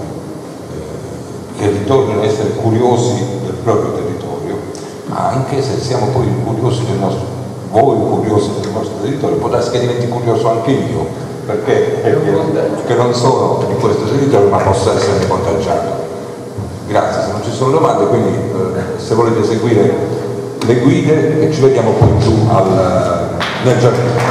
eh, che ritornino a essere curiosi del proprio territorio, ma anche se siamo poi curiosi del nostro, voi curiosi del vostro territorio, può darsi che diventi curioso anche io, perché che non sono di questo territorio ma posso essere contagiato. Grazie, se non ci sono domande, quindi eh, se volete seguire le guide e ci vediamo poi giù al, nel giardino.